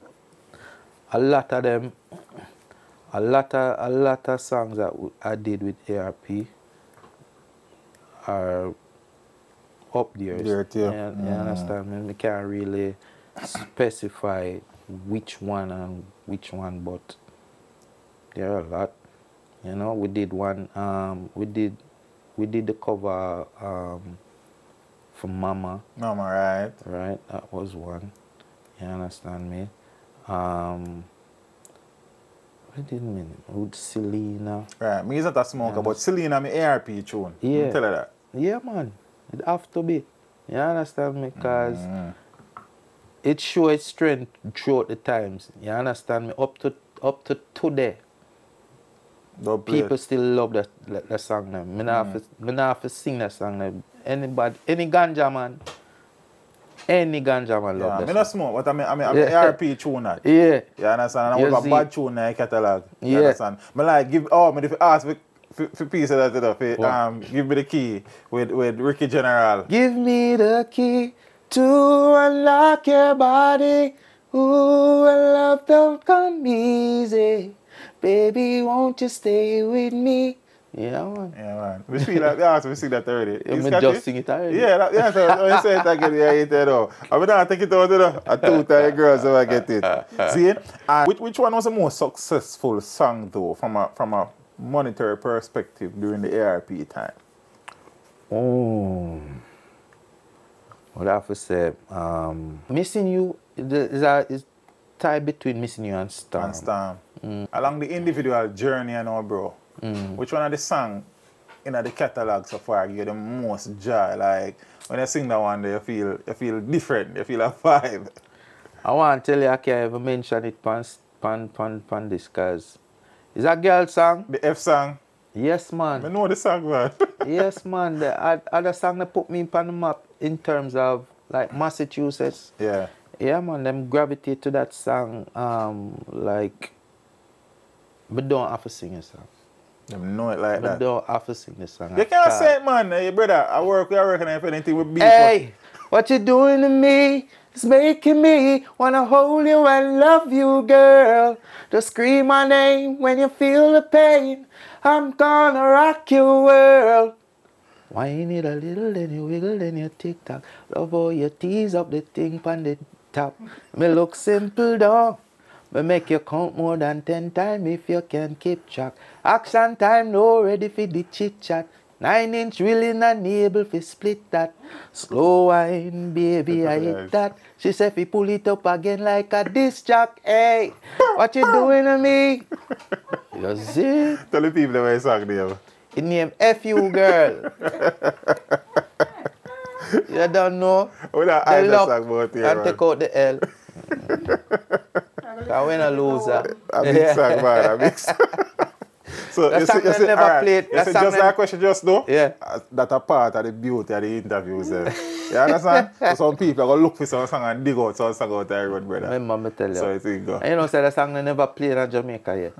a lot of them, a lot of a lot of songs that I did with ARP are up there. There too. You, you Mm. understand me? We can't really specify which one and which one, but there are a lot. You know, we did one. Um, we did, we did the cover um, for Mama, Mama, right? right? That was one. You understand me? Um, we did many with Selena. Right. Me isn't a smoker, Yeah. but Selena, me ARP tune. Me Yeah. Tell her that. Yeah, man. It have to be. You understand me? Cause Mm. it shows strength throughout the times. You understand me? Up to up to today. Don't people it. still love that that, that song now. Me not have to, not have to sing that song now. Anybody, any ganja man, any ganja man Yeah, love me that not song. smoke, but I mean, I mean, I'm Yeah. ARP tune that. Yeah, You understand? And I want a bad tune in catalog. You Yeah. understand? Me like give oh me if you ask for for, piece of that for, um give me the key with with Ricky General. give me the key to unlock your body. Ooh, love don't come easy. Baby, won't you stay with me? Yeah, man. Yeah man. We feel like yeah, so we sing that already. Yeah, me just sing it already. Yeah, that, yeah, so you say it again, yeah, you know. I mean, I take it out, know. I two tell girls so I get it. See? And which, which one was the most successful song though, from a from a monetary perspective during the ARP time? Oh. What I have to say, um, missing you the- is a is tie between missing you and storm. and Storm. Along the individual journey, you know, bro. Which one of the song in the catalog so far give you the most joy? Like when you sing that one, you feel you feel different. You feel a vibe. I want to tell you I can't even mention it pan pan pan pan this cause it's a girl song. The F song. Yes man. I know the song, man. yes man. The other song that put me on the map in terms of like Massachusetts. yeah. Yeah, man, them gravitate to that song um, like, but don't have to sing a song. Them know it like But that. don't sing the song. You can't say it, man. Hey, brother, I work, we are working on anything with beef. Hey, what you doing to me? It's making me wanna hold you and love you, girl. Just scream my name when you feel the pain. I'm gonna rock your world. Whine it a little, then you wiggle, then you tick tock. Love how you tease up the thing on the top. Me look simple, though. Me make you count more than ten times if you can keep track. Action time, no ready for the chit chat. Nine inch willing and able to split that. Slow wine, baby, I hit that. She said, fi pull it up again like a disc jock. Hey, what you doing to me? You see? Tell the people the way song name. It name F.U. girl. you don't know? We don't The hide that luck song about here, and take out the L. I win a loser. A big song, man. A big song. So That you song see, you they see, never alright, played. You That see, just that question just though. Yeah. uh, That a part of the beauty of the interviews. eh. you understand? so some people are gonna look for some song and dig out some song out the road, brother. Remember me tell you. So it's go. And you know, say the song they never played in Jamaica yet.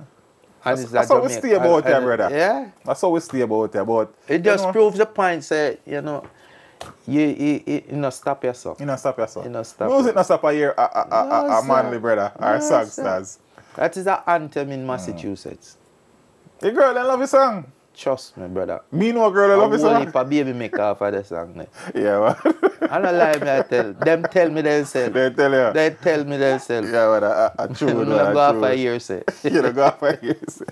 And a that's how we stay about and- here, brother. Yeah. That's how we stay about it. But It just you know, proves the point, say, you know, you, you, you, you know, stop yourself. You know, stop yourself. You know, stop Music it. not stop a year, a, a, a, a, No, a manly brother, or No, songsters. That is an anthem Mm. in Massachusetts. The girl, they love your song. Trust me, brother. Me know a girl, A love your song. of baby make off of the song. there. Yeah, man. I don't lie, me I tell. Them tell me themselves. they tell you. They tell me themselves. yeah, man, a, a, a true, You know, go off a year, say. you know, go off a year. say.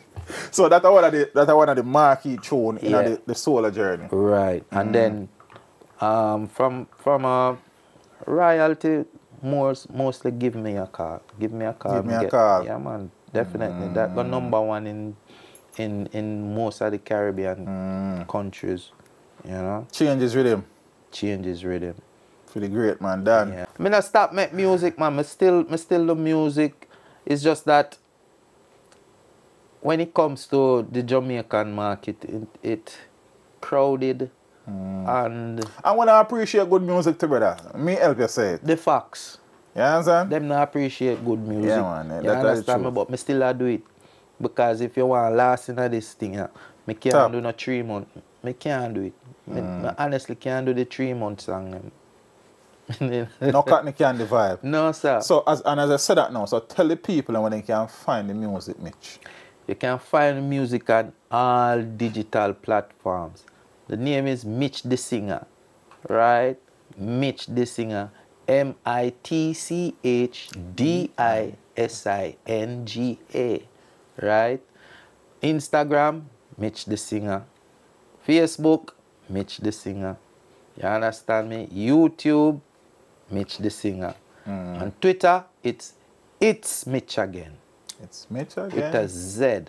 So that's one of the that's one of the marquee tune in Yeah. the, the solar journey. Right. And then um, from from uh, royalty, most, mostly give me a call. Give me a call. Give me a get- call. Yeah, man. Definitely. That got number one in in in most of the Caribbean countries. You know, Changes rhythm changes rhythm. for the great man Dan. Yeah. I mean, I stop make music, man. I still, I still do music. It's just that when it comes to the Jamaican market, it, it crowded and I want to appreciate good music too, brother. Me help you say it. the facts. You understand? Them not appreciate good music. Yeah, man, yeah, you that- understand me? But me still a do it. Because if you want last in this thing, yeah, me can't do no three months. Me can't do it. Me, Mm. me honestly can't do the three month song. them. no cotton the vibe. no, sir. So as and as I said that now, so tell the people and when they can find the music, Mitch. You can find music on all digital platforms. The name is Mitch the Singer, right? Mitch the Singer, M I T C H D I S I N G A, right? Instagram, Mitch the Singer. Facebook, Mitch the Singer. You understand me? YouTube, Mitch the Singer. Hmm. On Twitter, it's it's Mitch again It's Mitch with again. a Z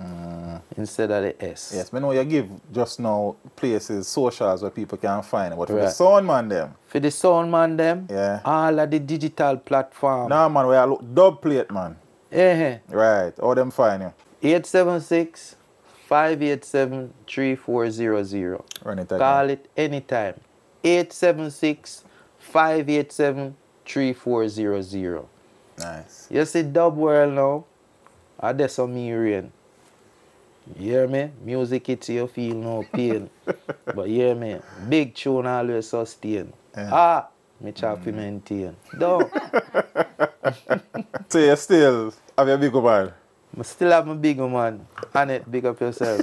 Mm. instead of the S. Yes, me know you give just now places, socials where people can find it. But for the Right. sound man them, For the sound man them, Yeah. all of the digital platform. nah man, where I look dub plate man. Eh, eh. Right. All them find you? 876 587 3400. Run it again. Call it anytime. 876 587 3400. Nice. You see dub world now? I that's some me rain. You hear me? Music hits you feel no pain. but you hear me? Big tune always sustain. Yeah. Ah, me try to maintain. Don't. So you still have your big man. I still have my big man. Annette, big up yourself.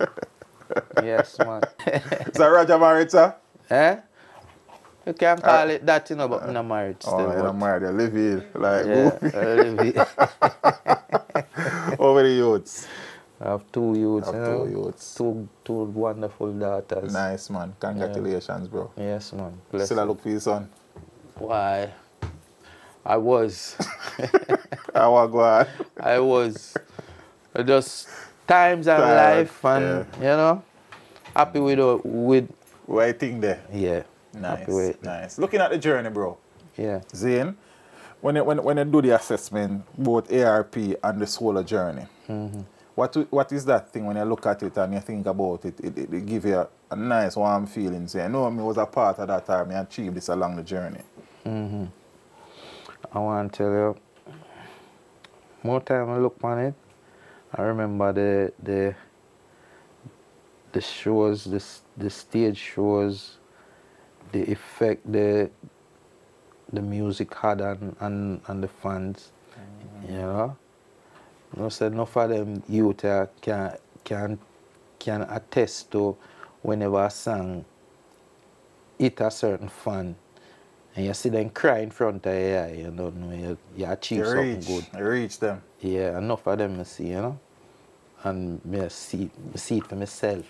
yes, man. Is that Roger Marita? eh? You can call it that, you know, but I'm not married still. Uh, Oh, you're not married, you live here. Like, yeah, I live here. over the youths. I have two youths, Have you know, two youths. Two, two wonderful daughters. Nice, man. Congratulations, bro. Yes, man. Bless Still I look for your son. Why? I was. I go on. I was. Just times of Tired, life and, you know, happy with, uh, with, Waiting there. yeah. Nice, Happy with it. nice. Looking at the journey, bro. Yeah. Zane, when you, when, when you do the assessment, both ARP and the solar journey, Mm-hmm. What what is that thing when you look at it and you think about it, it, it, it give you a, a nice warm feeling, saying, no, me was a part of that time, I achieved this along the journey. Hmm. I want to tell you, more time I look on it, I remember the the the shows, the the stage shows, the effect the the music had on on, on the fans. You know, you know, say enough of them youth uh, can can can attest to whenever a song hit a certain fan and you see them cry in front of eye, you don't know you, you achieve You something reach, good. you reach them. Yeah, enough of them I see, you know. And me I see, me see it for myself.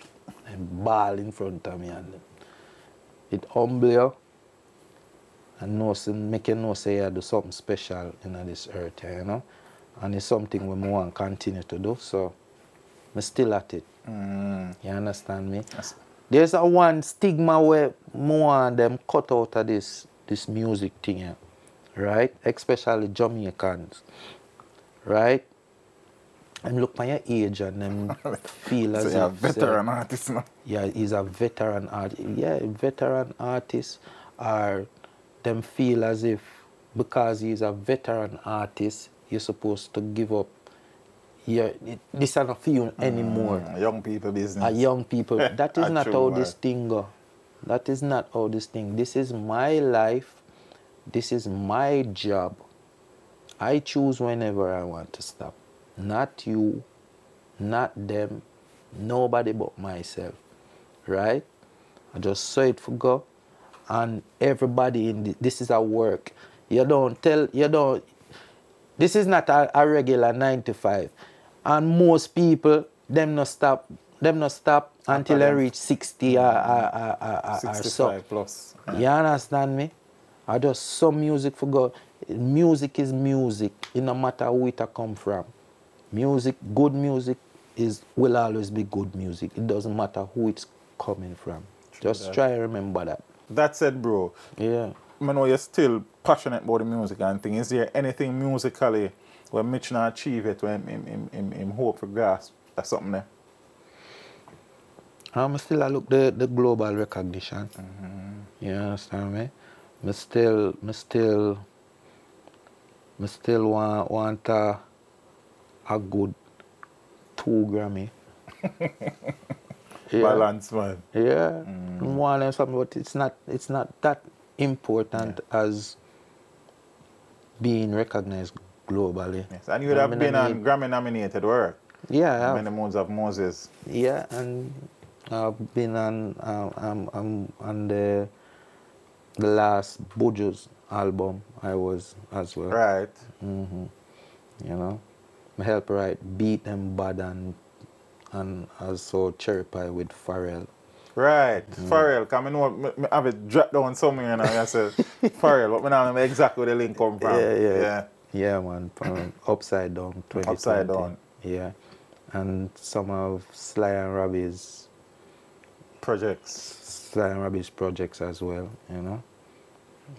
And ball in front of me and it humble you and know, make you know say you do something special in this earth, you know. And it's something we want to continue to do. So I'm still at it. Mm. You understand me? Yes. There's a one stigma where more and them cut out of this this music thing, here, right? Especially Jamaicans, right? And look by your age and them feel as So you're a if say, veteran artist now. yeah, he's a veteran artist. Yeah, veteran artist, or them feel as if because he's a veteran artist, you're supposed to give up. It, this is not for you anymore Mm, young people business. a young people. That is not how this thing go. That is not how this thing. This is my life. This is my job. I choose whenever I want to stop. Not you, not them, nobody but myself. Right? I just saw it for go. And everybody in the, this is a work. You don't tell you don't this is not a, a regular nine to five. And most people, them not stop, them not stop until they reach 60 or, or, or, or, so. 65 plus. You understand me? I just some music for God. Music is music. It no matter who it come from. Music, good music is will always be good music. It doesn't matter who it's coming from. just that. try and remember that. That said, bro, Yeah. Know you're still passionate about the music and thing. Is there anything musically where Mitch not achieve it, where him, him, him, him, hope for grasp or something there? Um, I'm still I look the, the global recognition. Mm-hmm. You understand me? Still me still still want want a, a good two Grammy. yeah. Balance, man. Yeah. One and something, but it's not it's not that important as being recognized globally. Yes. And you would have been on Grammy nominated work. Yeah, I have. Many Moods of Moses. Yeah, and I've been on um, um, um, on the the last Buju's album. I was as well. Right. hmm You know, I help write Beat Them Bad and and also Cherry Pie with Pharrell. Right. Mm. Pharrell, come I know me have it dropped down somewhere and I said, Pharrell, but me now remember exactly where the link come from. Yeah, yeah, yeah. Yeah, man. From Upside Down 2020. Upside Down. Yeah, and some of Sly and Robbie's Projects. Sly and Robbie's projects as well. You know.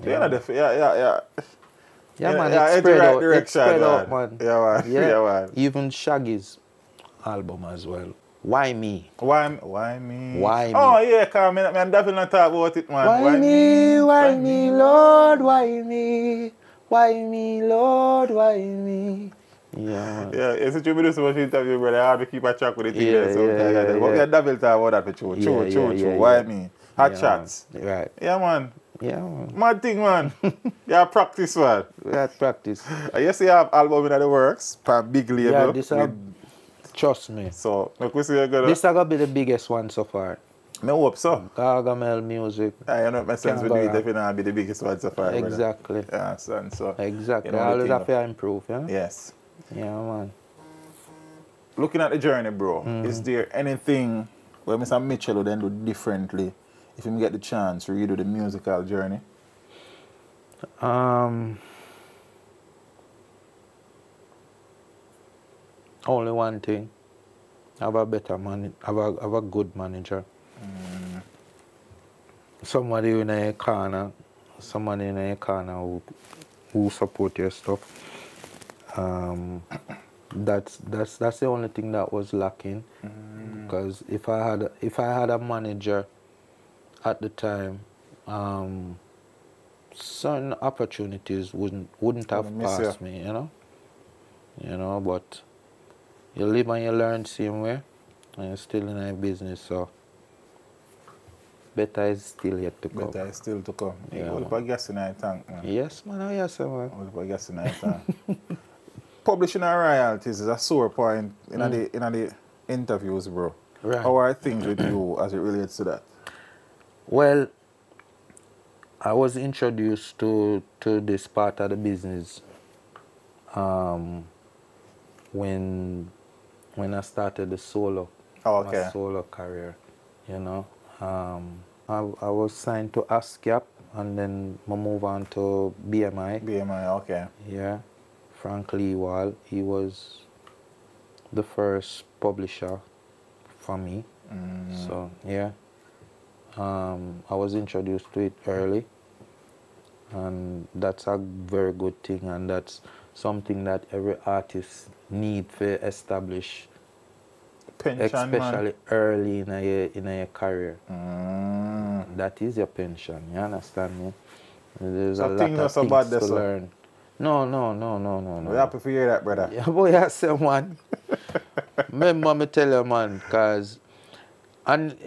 Yeah, yeah, yeah, yeah. yeah. Yeah, man, yeah, it's it's the spread right out. It's direction, spread out, man. man. Yeah. Yeah, man. Even Shaggy's album as well. Why me? Why, why me? Why me? Oh, yeah, come man, man, definitely not talk about it, man. Why, me? Why me, Lord? Why me? Why me, Lord? Why me? Yeah, man. Yeah, it's a true do so much interview, brother. I have to keep a track with it. Yeah, Yeah, sometimes. yeah, Yeah, yeah, But we yeah. are double talk about that for true. Yeah, True, yeah, true, yeah, true. yeah. Why me? Hot Yeah, man. Right. Yeah, man. Yeah, man. Mad thing, man. yeah, practice, man. Had practice. Uh, You have album in the works, big label. Yeah, this with- trust me. So, look, we see you're gonna. This is gonna be the biggest one so far. Me hope so. Gargamel music. I know my sense Can't would go do it it not be the biggest one so far. brother. Exactly. Yeah, son. So, Exactly. you know Always have to improve, yeah? Yes. Yeah, man. Looking at the journey, bro, Mm-hmm. is there anything where Mr. Mitchell would then do differently if he get the chance to redo the musical journey? Um, only one thing. Have a better man. Have a have a good manager. Somebody in a corner. Somebody in a corner who who support your stuff. Um, that's that's that's the only thing that was lacking. Because if I had if I had a manager at the time, um, certain opportunities wouldn't wouldn't have Wouldn't passed you. me, you know. You know, but you live and you learn same way, and you're still in a business, so better is still yet to come. Better is still to come. Yeah, Yeah, man. gas in our tank, man. Yes, man. Oh, yes, sir, man. All the gas in our tank. Publishing our royalties is a sore point in the in the interviews, bro. Right. How are things with you as it relates to that? Well, I was introduced to to this part of the business um, when when I started the solo Oh, my solo career. You know, um, I, I was signed to ASCAP and then I move on to BMI. BMI, okay. Yeah, Frank Leewald. He was the first publisher for me. Mm. So yeah, um, I was introduced to it early, and that's a very good thing, and that's something that every artist need to establish, Pension, especially early in a in a career. Mm. That is your pension. You understand me? There's So a lot of so things to learn. No, no, no, no, no, no. We happy for hear that, brother. Yeah, boy, I say, man. Remember me tell you, man, cause, and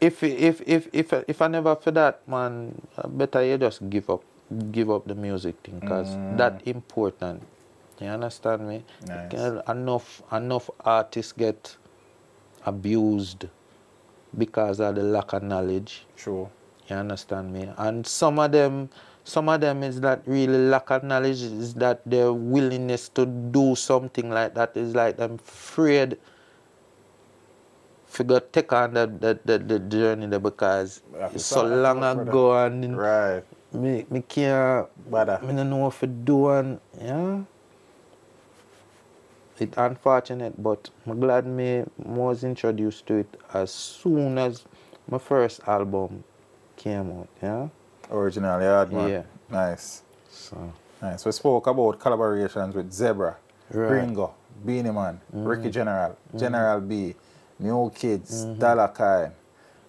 if if if if if I never for that, man, better you just give up, give up the music thing, cause Mm. that important. You understand me? Nice. Enough enough artists get abused because of the lack of knowledge. True. You understand me? And some of them, some of them is that really lack of knowledge is that their willingness to do something like that is like them afraid figure take on the, the, the, the journey there because We have to it's so long ago and Right. me, me can't Brother. I don't know what to do and yeah. It unfortunate but I'm glad me was introduced to it as soon as my first album came out, yeah. Originally, yeah, man. Yeah. Nice. So Nice. We spoke about collaborations with Zebra, Right. Gringo, Beenie Man, Ricky General, General B, New Kids, Mm-hmm. Dollar Kind,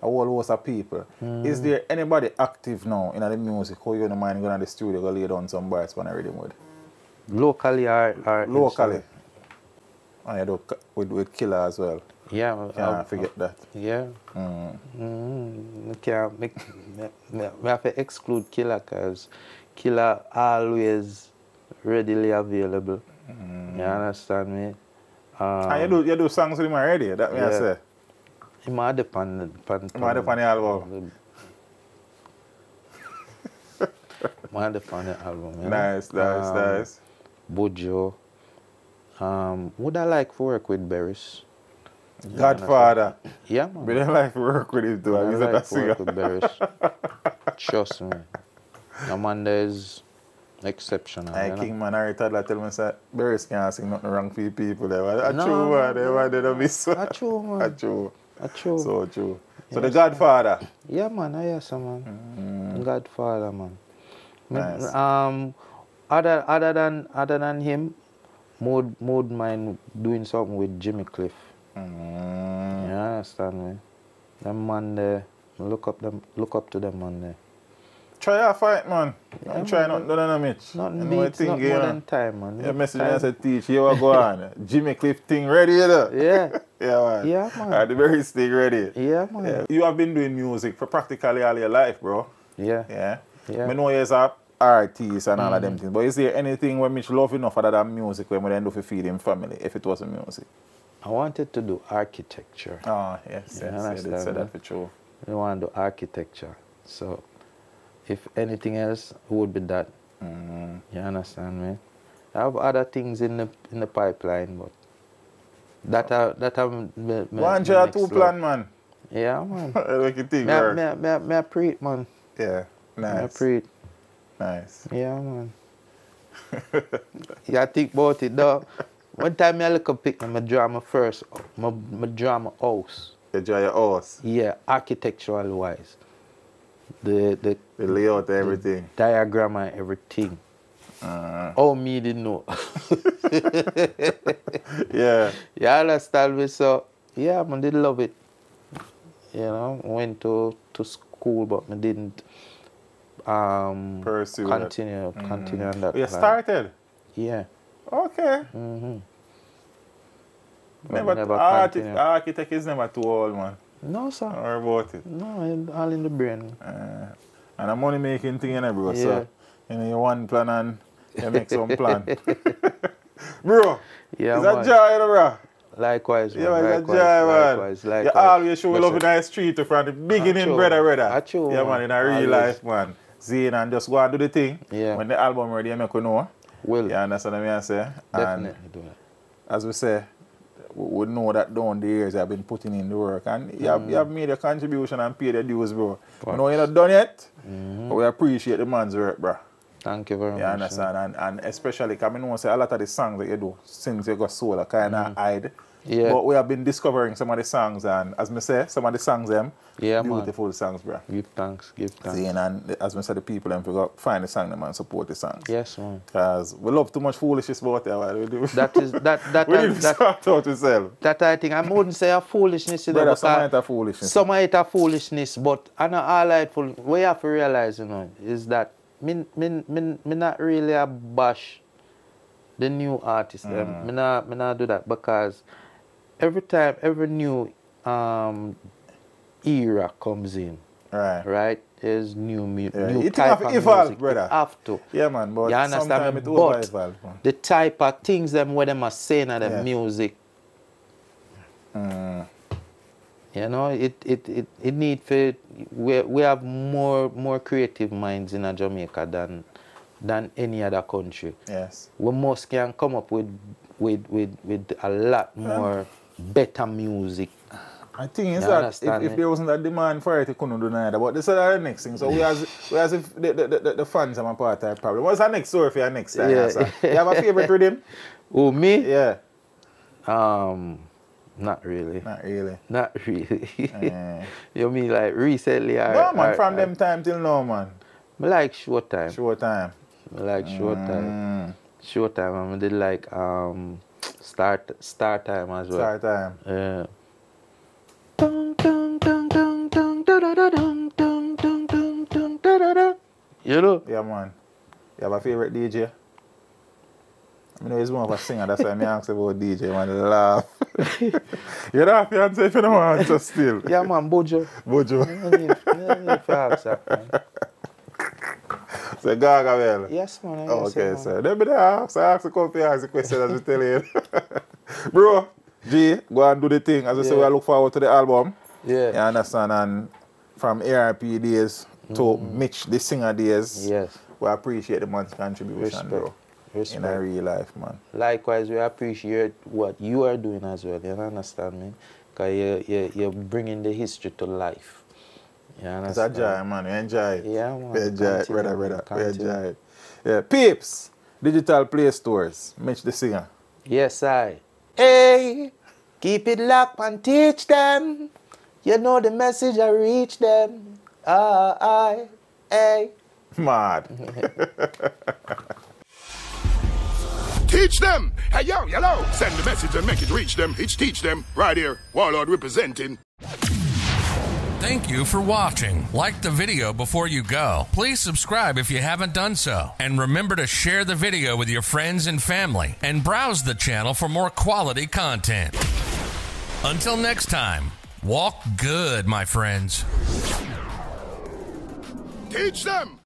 a whole host of people. Is Mm. there anybody active now in the music who you don't mind going to the studio go lay down some bars when I read them with? locally or, or Locally. And you do with, with Killer as well. Yeah, Can't forget that. yeah. Mm. Mm, can't make, me, me, have to exclude Killer because Killer always readily available. You understand me? Um, and you do, you do songs with him already, that me I say. He might depend upon Him had up on the album. Might depend the album. Nice, nice, Um, nice. Buju. Um, would I like to work with Beres? Godfather. Yeah, man. We don't like to work with him too. I He's like to work singer. with Beres. Trust me. Amanda is exceptional. Hey, you know? King Man, Harry Toddler tell me say Beres can't sing nothing wrong for you people. There, that's No, true, man. They no, want to be so. That's true, man. That's true. That's true. So true. So Yes, the Godfather. Yeah, man, I yes, man. Godfather, man. Mm. Nice. Um, other other than other than him, mood mood mind doing something with Jimmy Cliff. Mm. You understand me? Them man there, look up them, look up to them man there. Try a fight, man. Yeah, I'm trying not done a Mitch. Nothing You know what beats, thing not going more than time, man. Yeah, message time. me and say, teach, here we go on. Jimmy Cliff thing ready, you know? Yeah, Yeah, man. Yeah, man. Uh, the very thing ready. yeah, man. Yeah. You have been doing music for practically all your life, bro. Yeah. Yeah. Yeah. I know you're a artist and all of them things, but is there anything where Mitch love enough other than music when we then do for feed him family if it wasn't music? I wanted to do architecture. Ah, yes, Yeah, yes, I you did say that for sure. I want to do architecture. So, if anything else, it would be that. Mm. You understand me? I have other things in the in the pipeline, but that are that are me, me, me One me next two plan, man. Yeah, man. like you think, me, I- me, I- me, I- me, I pre it, man. Yeah, Me I nice, pre it. Nice. Yeah, man. yeah, think about it though. One time I look up pic, I draw my first, my, my draw my house. Enjoy your house, Yeah, architectural wise. The the the layout, everything. diagram and everything. Uh, Oh, me didn't know. yeah, you understand me? So, yeah, man, did love it. You know, went to, to school, but I didn't um Pursue that. continue continue on that. You plan. started. Yeah. Okay. Mm-hmm. But Never, never continue. architect is never too old, man. No, sir. Don't worry about it. No, in- all in the brain. Uh, and a money making thing, you know, bro. Yeah. So, you know, you one plan and you make some plan. bro, Yeah, is that man. joy, you know, bro? Likewise, man. Yeah, man, likewise, it's a joy, man. likewise, You likewise. always show love in the street from the beginning, brother, brother. Ah, yeah, man. in a real life, man. Zine and just go and do the thing. Yeah. When the album ready, you make we know. Will You understand what I say? And definitely do it. as we say, we know that down the years I've been putting in the work and you have, you have mm. made a contribution and paid the dues, bro. We know you're not done yet, mm-hmm. but we appreciate the man's work, bro. Thank you very You much. understand? And, and especially, because I know say a lot of the songs that you do, since you got solo, kind of mm. hide. Yeah. But we have been discovering some of the songs, and as me say, some of the songs, them, Yeah, man. beautiful songs, bro. Give thanks, give thanks. See, and as me say, the people them figure find the song them and support the songs. Yes, man. Because we love too much foolishness about it. what We do. That is that that we need to that, sort out ourselves. that I think I wouldn't say a foolishness, you know, some might have foolishness. some of it a foolishness, but and all right, you have to realize, you know, is that me, me, me, me not really a bash the new artists. them. Mm. Me not, me not do that because every time, every new um era comes in, Right. right? There's new, mu- Yeah, new it type of evolve, music. brother. It have to. Yeah, man, but You understand sometimes me? it But evolve, man. the type of things them where them are saying in the Yeah. music, Mm. you know, it it it, it need for we we have more more creative minds in Jamaica than than any other country. Yes. We must can come up with with with, with a lot more better music. I think is that if, if there wasn't a demand for it, it couldn't do neither. But this is the next thing. So we as we as if the, the, the, the fans are my part of the problem. What's our next story for your next time? Yeah. Yeah. You have a favorite rhythm? Oh me? Yeah. Um not really. Not really. Not really. Eh. you mean like recently I No man, I- from I- them time till now, man. I like Showtime. Short time. I like Showtime. Mm. Showtime. I did like um start start time as well. Start time. Yeah. You know? Yeah, man. You have a favorite DJ? I know he's more of a singer, that's why I ask about DJ, man. Laugh. you don't have to answer if you don't want to still. Yeah, man, Buju. Buju. You need, you need to ask that, man. So Gargamel. Yes, man. Oh, yes, okay, man. so let me ask. I ask a couple ask the question as we tell you. Bro, G, go and do the thing. As I say, Yeah. we look forward to the album. Yeah. You understand? And from ARP days to mm-hmm. Mitch, the singer days, Yes. we appreciate the man's contribution, Respect. bro. In a Respect. real life, man. Likewise, we appreciate what you are doing as well. You understand me? Because you, you, you're bringing the history to life. You It's a understand? joy, man. We enjoy it. Yeah, man. We enjoy it, Continue, brother, man. We enjoy it. Yeah, Peeps, digital play stores. Mitch the singer. Yes, I. Hey, keep it locked and teach them. You know the message I reach them. Ah, I, hey. Mad. Teach them. Hey, yo, hello. Send the message and make it reach them. It's Teach Dem. Right here. Warlord representing. Thank you for watching. Like the video before you go. Please subscribe if you haven't done so. And remember to share the video with your friends and family. And browse the channel for more quality content. Until next time, walk good, my friends. Teach Dem.